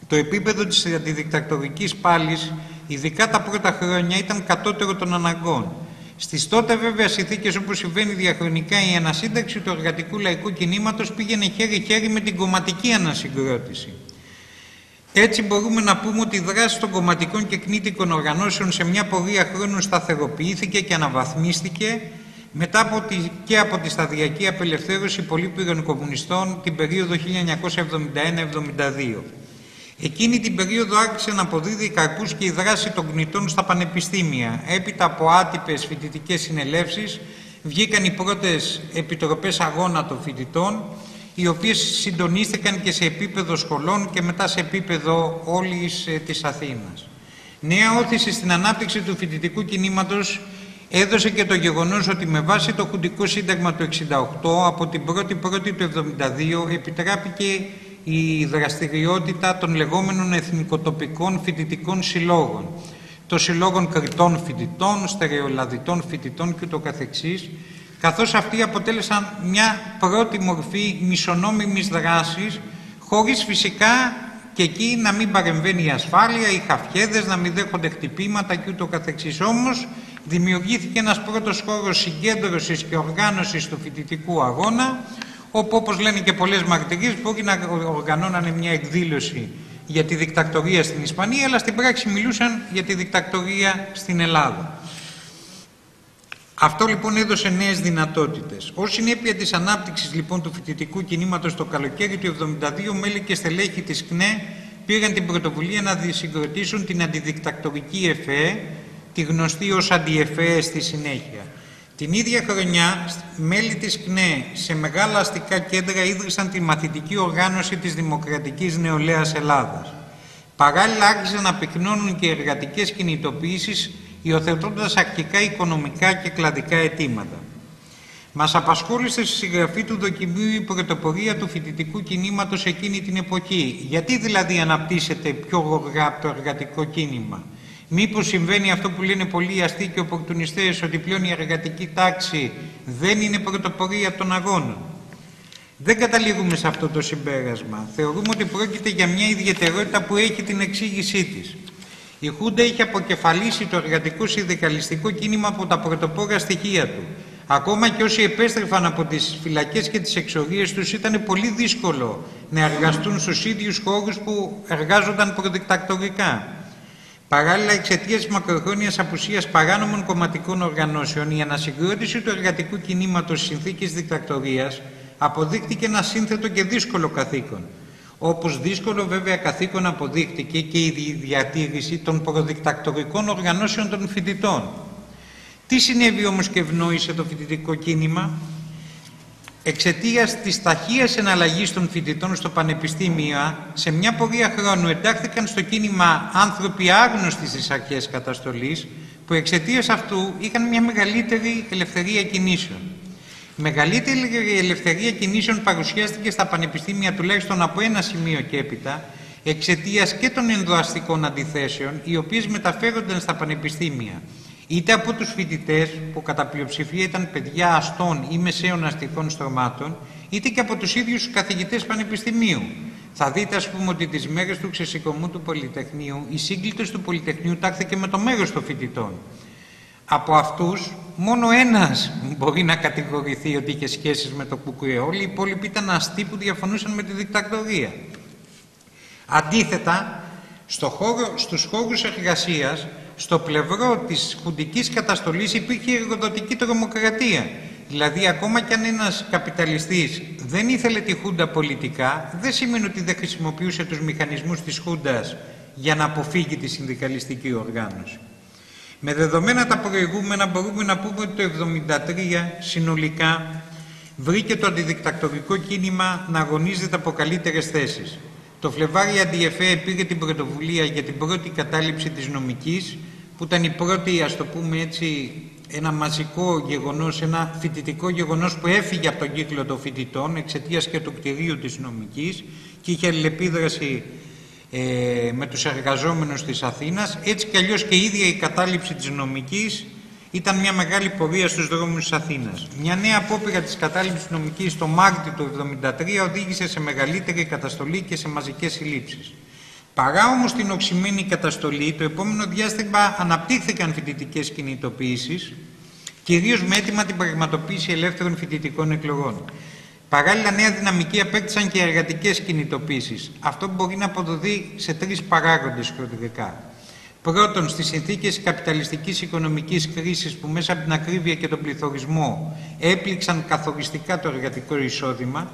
το επίπεδο της αντιδικτακτορικής πάλης, ειδικά τα πρώτα χρόνια, ήταν κατώτερο των αναγκών. Στις τότε βέβαια συνθήκες όπως συμβαίνει διαχρονικά η ανασύνταξη του εργατικού λαϊκού κινήματος πήγαινε χέρι-χέρι με την κομματική ανασυγκρότηση. Έτσι μπορούμε να πούμε ότι η δράση των κομματικών και κνήτικων οργανώσεων σε μια πορεία χρόνου σταθεροποιήθηκε και αναβαθμίστηκε μετά από τη, και από τη σταδιακή απελευθέρωση πολύπυρων κομμουνιστών την περίοδο 1971-72. Εκείνη την περίοδο άρχισε να αποδίδει καρπούς και η δράση των κνητών στα πανεπιστήμια. Έπειτα από άτυπες φοιτητικές συνελεύσεις βγήκαν οι πρώτες επιτροπές αγώνα των φοιτητών, οι οποίες συντονίστηκαν και σε επίπεδο σχολών και μετά σε επίπεδο όλης ε, της Αθήνας. Νέα όθηση στην ανάπτυξη του φοιτητικού κινήματος έδωσε και το γεγονός ότι με βάση το Χουντικό Σύνταγμα του 68 από την 1η Πρώτη του 72 επιτράπηκε η δραστηριότητα των λεγόμενων εθνικοτοπικών φοιτητικών συλλόγων, των συλλόγων κριτών φοιτητών, στερεολαδιτών φοιτητών και το καθεξής, καθώς αυτοί αποτέλεσαν μια πρώτη μορφή μισονόμιμης δράσης, χωρίς φυσικά και εκεί να μην παρεμβαίνει η ασφάλεια, οι χαφιέδες, να μην δέχονται χτυπήματα και ούτω καθεξής. Όμως δημιουργήθηκε ένας πρώτος χώρος συγκέντρωσης και οργάνωσης του φοιτητικού αγώνα, όπου όπως λένε και πολλές μαρτυρίες μπορεί να οργανώνανε μια εκδήλωση για τη δικτακτορία στην Ισπανία, αλλά στην πράξη μιλούσαν για τη δικτακτορία στην Ελλάδα. Αυτό λοιπόν έδωσε νέες δυνατότητες. Ω συνέπεια της ανάπτυξης λοιπόν του φοιτητικού κινήματος το καλοκαίρι του 1972, μέλη και στελέχη της ΚΝΕ πήραν την πρωτοβουλία να δυσυγκροτήσουν την αντιδικτακτορική ΕΦΕ, τη γνωστή ως αντιεφέ στη συνέχεια. Την ίδια χρονιά, μέλη της ΚΝΕ σε μεγάλα αστικά κέντρα ίδρυσαν τη μαθητική οργάνωση της Δημοκρατικής Νεολαίας Ελλάδας. Παράλληλα άρχισαν να πυκνώνουν και εργατικές κινητοποιήσεις, υιοθετώντας αρχικά οικονομικά και κλαδικά αιτήματα. Μας απασχόλησε στη συγγραφή του δοκιμίου η πρωτοπορία του φοιτητικού κινήματος εκείνη την εποχή. Γιατί δηλαδή αναπτύσσεται πιο γοργά από το εργατικό κίνημα; Μήπως συμβαίνει αυτό που λένε πολλοί αστεί και οπορτουνιστές ότι πλέον η εργατική τάξη δεν είναι πρωτοπορία των αγώνων; Δεν καταλήγουμε σε αυτό το συμπέρασμα. Θεωρούμε ότι πρόκειται για μια ιδιαιτερότητα που έχει την εξήγησή της. Η Χούντα είχε αποκεφαλίσει το εργατικό συνδικαλιστικό κίνημα από τα πρωτοπόρα στοιχεία του. Ακόμα και όσοι επέστρεφαν από τις φυλακές και τις εξορίες τους ήταν πολύ δύσκολο να εργαστούν στους ίδιους χώρους που εργάζονταν προδικτακτορικά. Παράλληλα, εξαιτίας της μακροχρόνιας απουσίας παράνομων κομματικών οργανώσεων, η ανασυγκρότηση του εργατικού κινήματος στι συνθήκε δικτακτορίας αποδείχτηκε ένα σύνθετο και δύσκολο καθήκον. Όπως δύσκολο βέβαια καθήκον αποδείχτηκε και η διατήρηση των προδικτακτορικών οργανώσεων των φοιτητών. Τι συνέβη όμως και ευνόησε το φοιτητικό κίνημα, Εξαιτίας της ταχείας εναλλαγής των φοιτητών στο πανεπιστήμιο, σε μια πορεία χρόνου εντάχθηκαν στο κίνημα άνθρωποι άγνωστοι στις αρχές καταστολής, που εξαιτίας αυτού είχαν μια μεγαλύτερη ελευθερία κινήσεων. Μεγαλύτερη ελευθερία κινήσεων παρουσιάστηκε στα πανεπιστήμια τουλάχιστον από ένα σημείο και έπειτα, εξαιτίας και των ενδοαστικών αντιθέσεων, οι οποίες μεταφέρονταν στα πανεπιστήμια είτε από τους φοιτητές που κατά πλειοψηφία ήταν παιδιά αστών ή μεσαίων αστικών στρωμάτων, είτε και από τους ίδιους καθηγητές πανεπιστημίου. Θα δείτε, ας πούμε, ότι τις μέρες του ξεσηκωμού του Πολυτεχνείου, οι σύγκλητες του Πολυτεχνείου τάχθηκε με το μέρος των φοιτητών. Από αυτούς, μόνο ένας μπορεί να κατηγορηθεί ότι είχε σχέσεις με το ΚΚΕ. Όλοι οι υπόλοιποι ήταν αστεί που διαφωνούσαν με τη δικτακτορία. Αντίθετα, στο χώρο, στους χώρους εργασίας, στο πλευρό της χουντικής καταστολής υπήρχε εργοδοτική τρομοκρατία. Δηλαδή ακόμα κι αν ένας καπιταλιστής δεν ήθελε τη Χούντα πολιτικά, δεν σημαίνει ότι δεν χρησιμοποιούσε τους μηχανισμούς της Χούντας για να αποφύγει τη συνδικαλιστική οργάνωση. Με δεδομένα τα προηγούμενα μπορούμε να πούμε ότι το 1973 συνολικά βρήκε το αντιδικτακτορικό κίνημα να αγωνίζεται από καλύτερες θέσεις. Το Φλεβάρι η Αντιεφέ πήρε την πρωτοβουλία για την πρώτη κατάληψη της νομικής, που ήταν η πρώτη, ας το πούμε έτσι, ένα μαζικό γεγονός, ένα φοιτητικό γεγονός που έφυγε από τον κύκλο των φοιτητών εξαιτίας και του κτηρίου της νομικής και είχε αλληλεπίδραση ε, με τους εργαζόμενους της Αθήνας. Έτσι κι αλλιώς και η ίδια η κατάληψη της νομικής ήταν μια μεγάλη πορεία στους δρόμους της Αθήνας. Μια νέα απόπειρα της κατάληψης νομικής το Μάρτιο του 1973 οδήγησε σε μεγαλύτερη καταστολή και σε μαζικές συλλήψεις. Παρά όμως την οξυμένη καταστολή, το επόμενο διάστημα αναπτύχθηκαν φοιτητικές κινητοποιήσεις, κυρίως με έτοιμα την πραγματοποίηση ελεύθερων φοιτητικών εκλογών. Παράλληλα, νέα δυναμική απέκτησαν και εργατικές κινητοποίησει. Αυτό μπορεί να αποδοθεί σε τρεις παράγοντες χρονικά. Πρώτον, στις συνθήκες καπιταλιστικής οικονομικής κρίσης που μέσα από την ακρίβεια και τον πληθωρισμό έπληξαν καθοριστικά το εργατικό εισόδημα.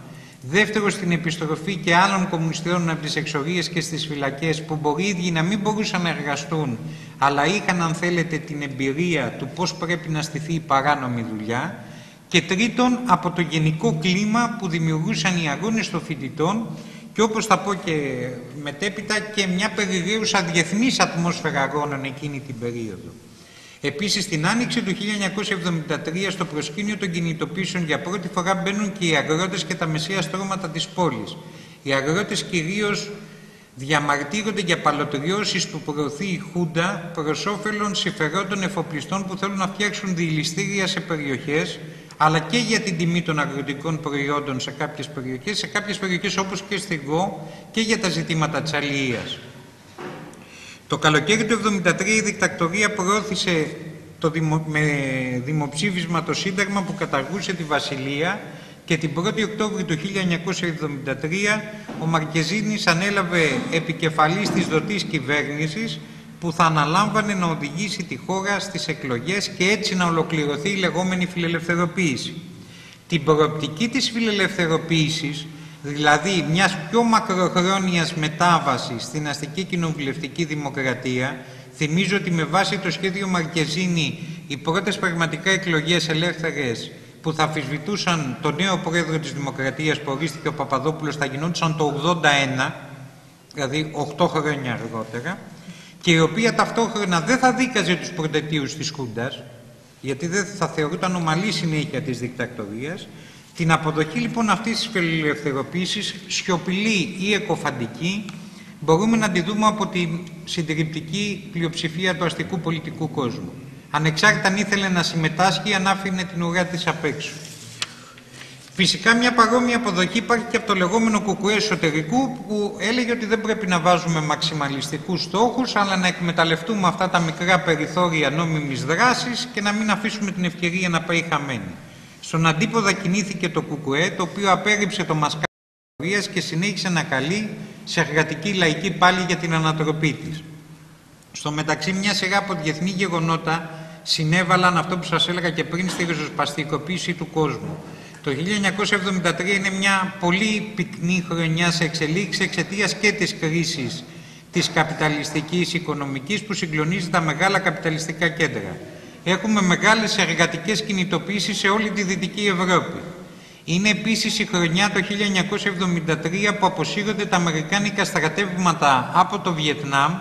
Δεύτερον, στην επιστροφή και άλλων κομμουνιστών από τις εξορίε και στις φυλακές που μπορεί οι ίδιοι να μην μπορούσαν να εργαστούν, αλλά είχαν, αν θέλετε, την εμπειρία του πώς πρέπει να στηθεί η παράνομη δουλειά και τρίτον από το γενικό κλίμα που δημιουργούσαν οι αγώνες των φοιτητών και όπως θα πω και μετέπειτα και μια περιραίουσα διεθνής ατμόσφαιρα αγώνων εκείνη την περίοδο. Επίσης, την άνοιξη του 1973 στο προσκήνιο των κινητοποίησεων για πρώτη φορά μπαίνουν και οι αγρότες και τα μεσαία στρώματα της πόλης. Οι αγρότες κυρίως διαμαρτύρονται για παλωτριώσεις που προωθεί η Χούντα προς όφελον συμφερόντων εφοπλιστών που θέλουν να φτιάξουν διηληστήρια σε περιοχές αλλά και για την τιμή των αγροτικών προϊόντων σε κάποιες περιοχές, σε κάποιες περιοχές όπως και στη ΓΟ και για τα ζητήματα της αλληλείας. Το καλοκαίρι του 1973 η δικτακτορία προώθησε το με δημοψήφισμα το Σύνταγμα που καταργούσε τη Βασιλεία και την 1η Οκτώβρη του 1973 ο Μαρκεζίνης ανέλαβε επικεφαλής της δοτής κυβέρνησης που θα αναλάμβανε να οδηγήσει τη χώρα στις εκλογές και έτσι να ολοκληρωθεί η λεγόμενη φιλελευθεροποίηση. Την προοπτική της φιλελευθεροποίησης, δηλαδή μιας πιο μακροχρόνιας μετάβασης στην αστική κοινοβουλευτική δημοκρατία, θυμίζω ότι με βάση το σχέδιο Μαρκεζίνη οι πρώτες πραγματικά εκλογές ελεύθερες που θα αφισβητούσαν τον νέο πρόεδρο της Δημοκρατίας που ορίστηκε ο Παπαδόπουλος θα γινόντουσαν το 81, δηλαδή 8 χρόνια αργότερα, και η οποία ταυτόχρονα δεν θα δίκαζε τους προτετίους της Χούντας, γιατί δεν θα θεωρούταν ομαλή συνέχεια της δικτακτορίας, την αποδοχή λοιπόν αυτής της φιλελευθεροποίησης, σιωπηλή ή εκοφαντική, μπορούμε να τη δούμε από την συντριπτική πλειοψηφία του αστικού πολιτικού κόσμου. Ανεξάρτητα αν ήθελε να συμμετάσχει, αν άφηνε την ουρά της απ' έξω. Φυσικά μια παρόμοια αποδοχή υπάρχει και από το λεγόμενο κουκουέ εσωτερικού που έλεγε ότι δεν πρέπει να βάζουμε μαξιμαλιστικούς στόχους αλλά να εκμεταλλευτούμε αυτά τα μικρά περιθώρια νόμιμης δράσης και να μην αφήσουμε την ευκαιρία να πάει χαμένη. Στον αντίποδα κινήθηκε το κουκουέ το οποίο απέρριψε το μασκάρι και συνέχισε να καλεί σε εργατική λαϊκή πάλι για την ανατροπή της. Στο μεταξύ μια σειρά από διεθνή γεγονότα συνέβαλαν αυτό που σας έλεγα και πριν στη ριζοσπαστικοποίηση του κόσμου. Το 1973 είναι μια πολύ πυκνή χρονιά σε εξελίξη εξαιτίας και της κρίσης της καπιταλιστικής οικονομικής που συγκλονίζει τα μεγάλα καπιταλιστικά κέντρα. Έχουμε μεγάλες εργατικές κινητοποίησεις σε όλη τη Δυτική Ευρώπη. Είναι επίσης η χρονιά το 1973 που αποσύρονται τα αμερικάνικα στρατεύματα από το Βιετνάμ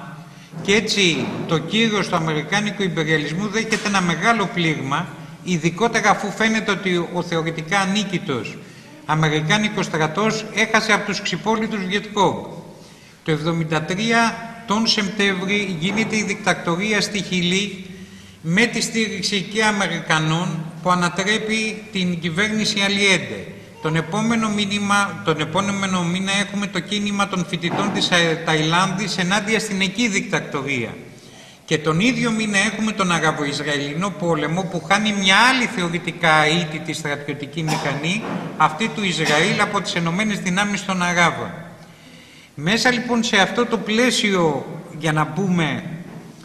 και έτσι το κύρος του αμερικάνικου υπεριαλισμού δέχεται ένα μεγάλο πλήγμα ειδικότερα αφού φαίνεται ότι ο θεωρητικά ανίκητος Αμερικάνικος στρατός έχασε από τους ξυπόλυτους Βιετκόγκ. Το 1973 τον Σεπτέμβρη γίνεται η δικτακτορία στη Χιλή με τη στήριξη και Αμερικανών που ανατρέπει την κυβέρνηση Αλιέντε. Τον επόμενο, μήνυμα, τον επόμενο μήνα έχουμε το κίνημα των φοιτητών της Ταϊλάνδης ενάντια στην εκεί δικτακτορία. Και τον ίδιο μήνα έχουμε τον Αραβο-Ισραηλινό πόλεμο που χάνει μια άλλη θεωρητικά αίτητη στρατιωτική μηχανή, αυτή του Ισραήλ από τις Ενωμένες Δυνάμεις των Αράβων. Μέσα λοιπόν σε αυτό το πλαίσιο, για να πούμε,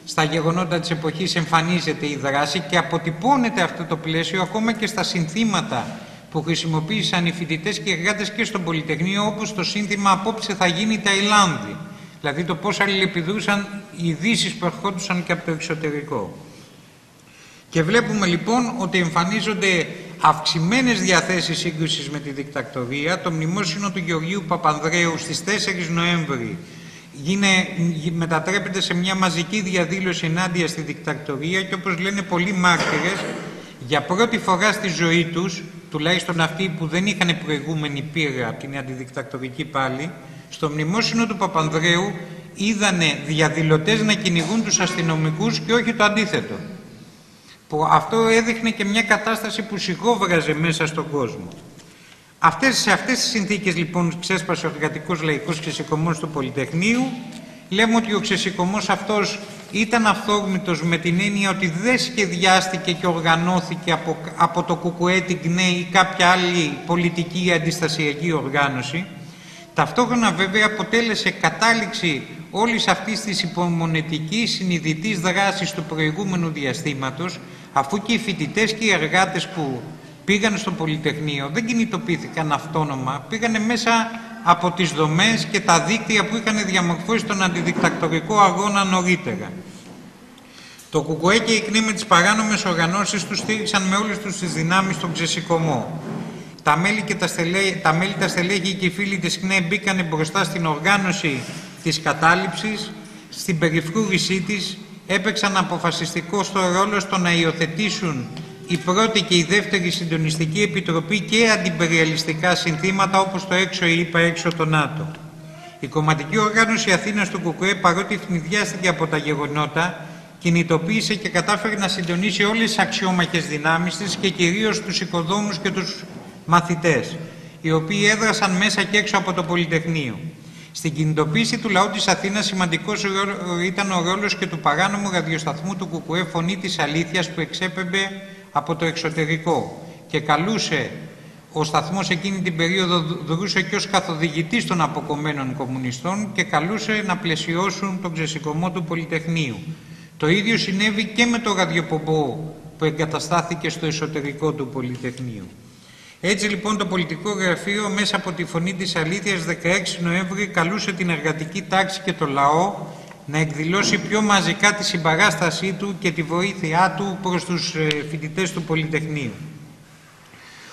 στα γεγονότα της εποχής εμφανίζεται η δράση και αποτυπώνεται αυτό το πλαίσιο ακόμα και στα συνθήματα που χρησιμοποίησαν οι φοιτητές και οι εργάτες και στο Πολυτεχνείο όπως το σύνθημα «Απόψε θα γίνει Ταϊλάνδη». Δηλαδή το πώς αλληλεπιδούσαν οι ειδήσεις που ερχόντουσαν και από το εξωτερικό. Και βλέπουμε λοιπόν ότι εμφανίζονται αυξημένες διαθέσεις σύγκρουσης με τη δικτακτορία. Το μνημόσυνο του Γεωργίου Παπανδρέου στις 4 Νοέμβρη γίνε, μετατρέπεται σε μια μαζική διαδήλωση ενάντια στη δικτακτορία και όπως λένε πολλοί μάρτυρες, για πρώτη φορά στη ζωή τους, τουλάχιστον αυτοί που δεν είχαν προηγούμενη πείρα από την αντιδικτακτορική πάλι, στο μνημόσυνο του Παπανδρέου είδανε διαδηλωτές να κυνηγούν τους αστυνομικούς και όχι το αντίθετο. Που αυτό έδειχνε και μια κατάσταση που σιγόβραζε μέσα στον κόσμο. Αυτές, σε αυτές τις συνθήκες λοιπόν ξέσπασε ο εργατικός λαϊκός ξεσηκωμός του Πολυτεχνείου. Λέμε ότι ο ξεσηκωμός αυτός ήταν αυθόρμητος με την έννοια ότι δεν σχεδιάστηκε και οργανώθηκε από, από το ΚΚΕ, την ΚΝΕ ή κάποια άλλη πολιτική ή αντιστασιακή οργάνωση. Ταυτόχρονα βέβαια αποτέλεσε κατάληξη όλης αυτής της υπομονετικής συνειδητής δράσης του προηγούμενου διαστήματος αφού και οι φοιτητές και οι εργάτες που πήγαν στο Πολυτεχνείο δεν κινητοποιήθηκαν αυτόνομα, πήγαν μέσα από τις δομές και τα δίκτυα που είχαν διαμορφώσει τον αντιδικτακτορικό αγώνα νωρίτερα. Το ΚΚΕ και η ΚΝΗ με τις παράνομες οργανώσεις τους στήριξαν με όλες τους τις δυνάμεις τον ξεσηκωμό. Τα μέλη, και τα, στελέχη, τα μέλη, τα στελέχη και οι φίλοι της ΚΝΕ μπήκαν μπροστά στην οργάνωση της κατάληψης, στην περιφρούρησή της, έπαιξαν αποφασιστικό στο ρόλο στο να υιοθετήσουν η πρώτη και η δεύτερη συντονιστική επιτροπή και αντιπεριαλιστικά συνθήματα όπως το έξω ή είπα έξω το ΝΑΤΟ. Η κομματική οργάνωση Αθήνας του ΚΚΕ παρότι ευνηδιάστηκε από τα γεγονότα κινητοποίησε και κατάφερε να συντονίσει όλες τις αξιόμαχες δυνάμεις της και κυρίως τους οικοδόμους και τους μαθητές, οι οποίοι έδρασαν μέσα και έξω από το Πολυτεχνείο. Στην κινητοποίηση του λαού της Αθήνας σημαντικός ήταν ο ρόλος και του παράνομου ραδιοσταθμού του ΚΚΕ Φωνή της Αλήθειας που εξέπεμπε από το εξωτερικό και καλούσε ο σταθμός εκείνη την περίοδο δρούσε και ως καθοδηγητής των αποκομμένων κομμουνιστών και καλούσε να πλαισιώσουν τον ξεσηκωμό του Πολυτεχνείου. Το ίδιο συνέβη και με το ραδιοπομπό που εγκαταστάθηκε στο εσωτερικό του Πολυτεχνείου. Έτσι λοιπόν το πολιτικό γραφείο μέσα από τη φωνή της αλήθειας 16 Νοέμβρη καλούσε την εργατική τάξη και το λαό να εκδηλώσει πιο μαζικά τη συμπαράστασή του και τη βοήθειά του προς τους ε, φοιτητές του Πολυτεχνείου.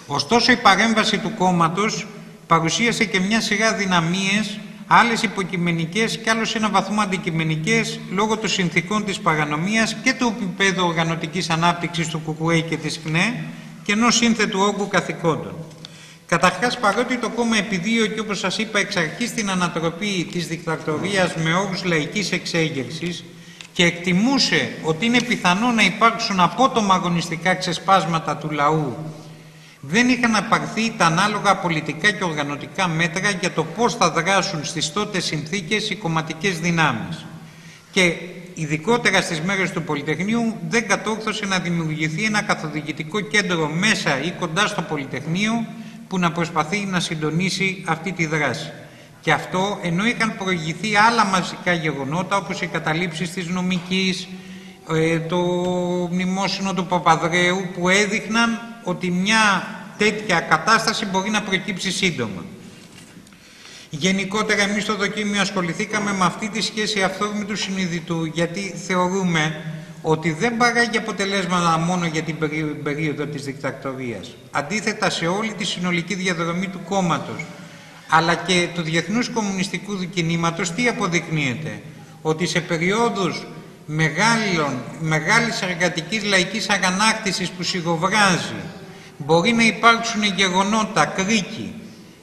Ωστόσο η παρέμβαση του κόμματος παρουσίασε και μια σειρά δυναμίες, άλλες υποκειμενικές και άλλως σε ένα βαθμό αντικειμενικές λόγω των συνθήκων της παρανομίας και του επίπεδου οργανωτικής ανάπτυξης του ΚΚΕ και της ΚΝΕ και ενός σύνθετου όγκου καθηκόντων. Καταρχάς, παρότι το κόμμα επιδίωκε, όπως σας είπα, εξ αρχής την ανατροπή της δικτατορίας με όρους λαϊκής εξέγερσης και εκτιμούσε ότι είναι πιθανό να υπάρξουν απότομα αγωνιστικά ξεσπάσματα του λαού, δεν είχαν απαρθεί τα ανάλογα πολιτικά και οργανωτικά μέτρα για το πώς θα δράσουν στις τότε συνθήκες οι κομματικές δυνάμεις. Και ειδικότερα στις μέρες του Πολυτεχνείου δεν κατόρθωσε να δημιουργηθεί ένα καθοδηγητικό κέντρο μέσα ή κοντά στο Πολυτεχνείο που να προσπαθεί να συντονίσει αυτή τη δράση. Και αυτό ενώ είχαν προηγηθεί άλλα μαζικά γεγονότα όπως οι καταλήψεις της νομικής, ε, το μνημόσυνο του Παπαδρέου που έδειχναν ότι μια τέτοια κατάσταση μπορεί να προκύψει σύντομα. Γενικότερα εμείς στο δοκίμιο ασχοληθήκαμε με αυτή τη σχέση αυθόρμητου συνειδητού γιατί θεωρούμε ότι δεν παράγει αποτελέσματα μόνο για την περίοδο της δικτακτορίας. Αντίθετα σε όλη τη συνολική διαδρομή του κόμματος, αλλά και του διεθνούς κομμουνιστικού κινήματος, τι αποδεικνύεται; Ότι σε περιόδους μεγάλων, μεγάλης εργατικής λαϊκής αγανάκτησης που σιγοβράζει, μπορεί να υπάρξουν γεγονότα, κρίκη,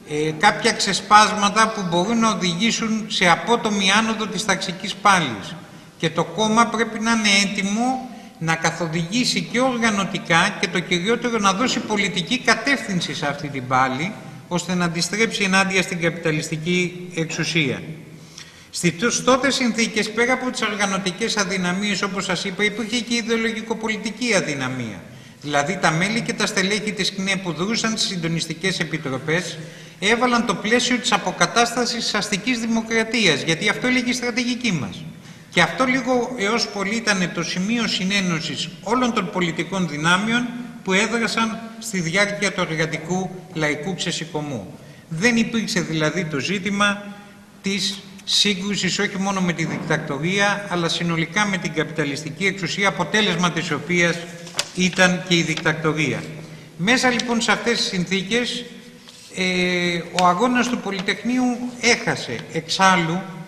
ε, κάποια ξεσπάσματα που μπορούν να οδηγήσουν σε απότομη άνοδο της ταξικής πάλης και το κόμμα πρέπει να είναι έτοιμο να καθοδηγήσει και οργανωτικά και το κυριότερο να δώσει πολιτική κατεύθυνση σε αυτή την πάλη ώστε να αντιστρέψει ενάντια στην καπιταλιστική εξουσία. Στις τότε συνθήκες, πέρα από τις οργανωτικές αδυναμίες, όπως σας είπα, υπήρχε και ιδεολογικοπολιτική αδυναμία. Δηλαδή τα μέλη και τα στελέχη της ΚΝΕ που δρούσαν στις συντονιστικές επιτροπές έβαλαν το πλαίσιο της αποκατάστασης της αστικής δημοκρατίας, γιατί αυτό έλεγε η στρατηγική μας. Και αυτό λίγο έως πολύ ήταν το σημείο συνένωσης όλων των πολιτικών δυνάμεων που έδρασαν στη διάρκεια του εργατικού λαϊκού ξεσηκωμού. Δεν υπήρξε δηλαδή το ζήτημα της σύγκρουσης όχι μόνο με τη δικτακτορία αλλά συνολικά με την καπιταλιστική εξουσία αποτέλεσμα της οποίας ήταν και η δικτακτορία. Μέσα λοιπόν σε αυτές τις συνθήκες ε, ο αγώνας του Πολυτεχνείου έχασε εξάλλου ε,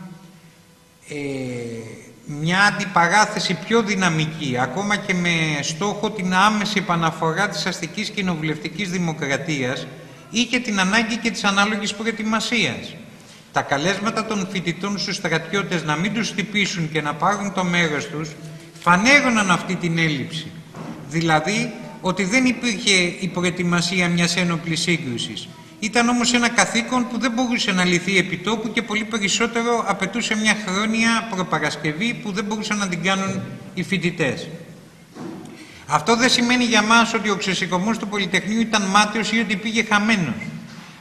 μια αντιπαράθεση πιο δυναμική, ακόμα και με στόχο την άμεση επαναφορά της αστικής κοινοβουλευτικής δημοκρατίας, είχε την ανάγκη και της ανάλογης προετοιμασίας. Τα καλέσματα των φοιτητών στους στρατιώτες να μην τους χτυπήσουν και να πάρουν το μέρος τους, φανέρωναν αυτή την έλλειψη. Δηλαδή, ότι δεν υπήρχε η προετοιμασία μιας ένοπλης σύγκρουσης. Ήταν όμως ένα καθήκον που δεν μπορούσε να λυθεί επί τόπου και πολύ περισσότερο απαιτούσε μια χρόνια προπαρασκευή που δεν μπορούσαν να την κάνουν οι φοιτητές. Αυτό δεν σημαίνει για μας ότι ο ξεσηκωμός του Πολυτεχνείου ήταν μάταιος ή ότι πήγε χαμένος.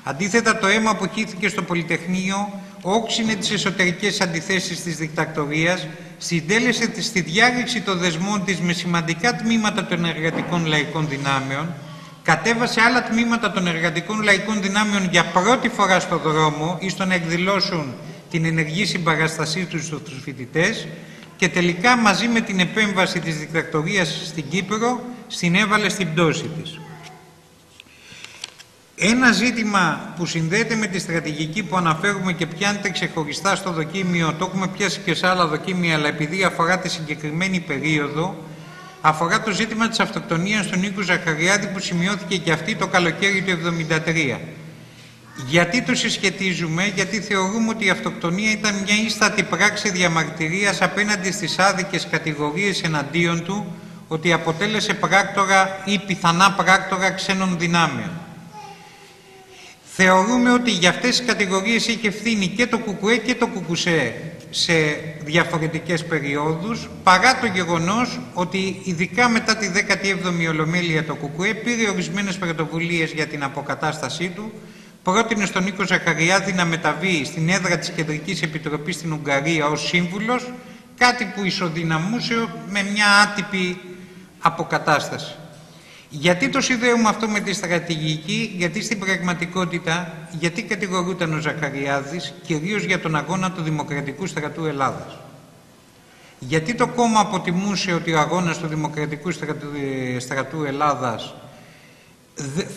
Αντίθετα το αίμα που χύθηκε στο Πολυτεχνείο όξινε τις εσωτερικές αντιθέσεις της δικτακτορίας, συντέλεσε στη διάρρηξη των δεσμών της με σημαντικά τμήματα των εργατικών λαϊκών δυνάμεων, κατέβασε άλλα τμήματα των εργατικών λαϊκών δυνάμεων για πρώτη φορά στο δρόμο ή στο να εκδηλώσουν την ενεργή συμπαραστασή τους στους φοιτητές και τελικά μαζί με την επέμβαση της δικτακτορίας στην Κύπρο συνέβαλε στην πτώση της. Ένα ζήτημα που συνδέεται με τη στρατηγική που αναφέρουμε και πιάνεται ξεχωριστά στο δοκίμιο, το έχουμε πιάσει και σε άλλα δοκίμια, αλλά επειδή αφορά τη συγκεκριμένη περίοδο, αφορά το ζήτημα της αυτοκτονίας του Νίκου Ζαχαριάδη που σημειώθηκε και αυτή το καλοκαίρι του 1973. Γιατί το συσχετίζουμε, γιατί θεωρούμε ότι η αυτοκτονία ήταν μια ίστατη πράξη διαμαρτυρίας απέναντι στις άδικες κατηγορίες εναντίον του ότι αποτέλεσε πράκτορα ή πιθανά πράκτορα ξένων δυνάμεων. Θεωρούμε ότι για αυτές τις κατηγορίες είχε ευθύνη και το ΚΚΕ και το ΚΚΣΕ σε διαφορετικές περιόδους, παρά το γεγονός ότι ειδικά μετά τη 17η Ολομέλεια το ΚΚΕ πήρε ορισμένες πρωτοβουλίες για την αποκατάστασή του, πρότεινε στον Νίκο Ζαχαριάδη να μεταβεί στην έδρα της Κεντρικής Επιτροπής στην Ουγγαρία ως σύμβουλος, κάτι που ισοδυναμούσε με μια άτυπη αποκατάσταση. Γιατί το συνδέουμε αυτό με τη στρατηγική, γιατί στην πραγματικότητα, γιατί κατηγορούταν ο Ζαχαριάδης, κυρίως για τον αγώνα του Δημοκρατικού Στρατού Ελλάδας. Γιατί το κόμμα αποτιμούσε ότι ο αγώνας του Δημοκρατικού Στρατού, ε, στρατού Ελλάδας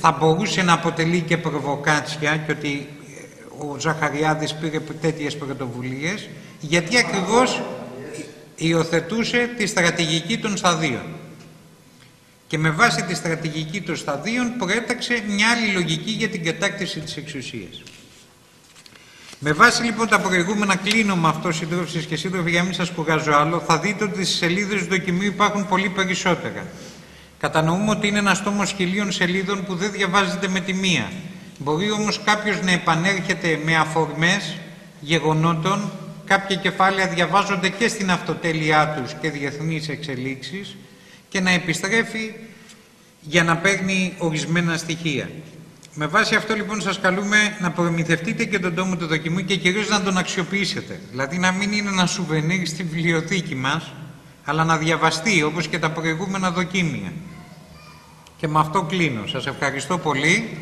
θα μπορούσε να αποτελεί και προβοκάτσια και ότι ε, ο Ζαχαριάδης πήρε τέτοιες πρωτοβουλίες, γιατί ακριβώς υιοθετούσε τη στρατηγική των σταδίων και με βάση τη στρατηγική των σταδίων προέταξε μια άλλη λογική για την κατάκτηση της εξουσίας. Με βάση λοιπόν τα προηγούμενα κλείνω με αυτό συντρόφισσες και σύντροφοι για να μην σας κουράζω άλλο, θα δείτε ότι στις σελίδες του δοκιμίου υπάρχουν πολύ περισσότερα. Κατανοούμε ότι είναι ένας τόμος χιλίων σελίδων που δεν διαβάζεται με τη μία. Μπορεί όμως κάποιος να επανέρχεται με αφορμές γεγονότων, κάποια κεφάλαια διαβάζονται και στην αυτοτέλειά τους και διεθνείς εξελίξεις και να επιστρέφει για να παίρνει ορισμένα στοιχεία. Με βάση αυτό λοιπόν σας καλούμε να προμηθευτείτε και τον τόμο του δοκιμού και κυρίως να τον αξιοποιήσετε. Δηλαδή να μην είναι ένα σουβενίρ στη βιβλιοθήκη μας, αλλά να διαβαστεί όπως και τα προηγούμενα δοκίμια. Και με αυτό κλείνω. Σας ευχαριστώ πολύ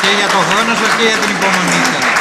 και για τον χρόνο σας και για την υπομονή σας.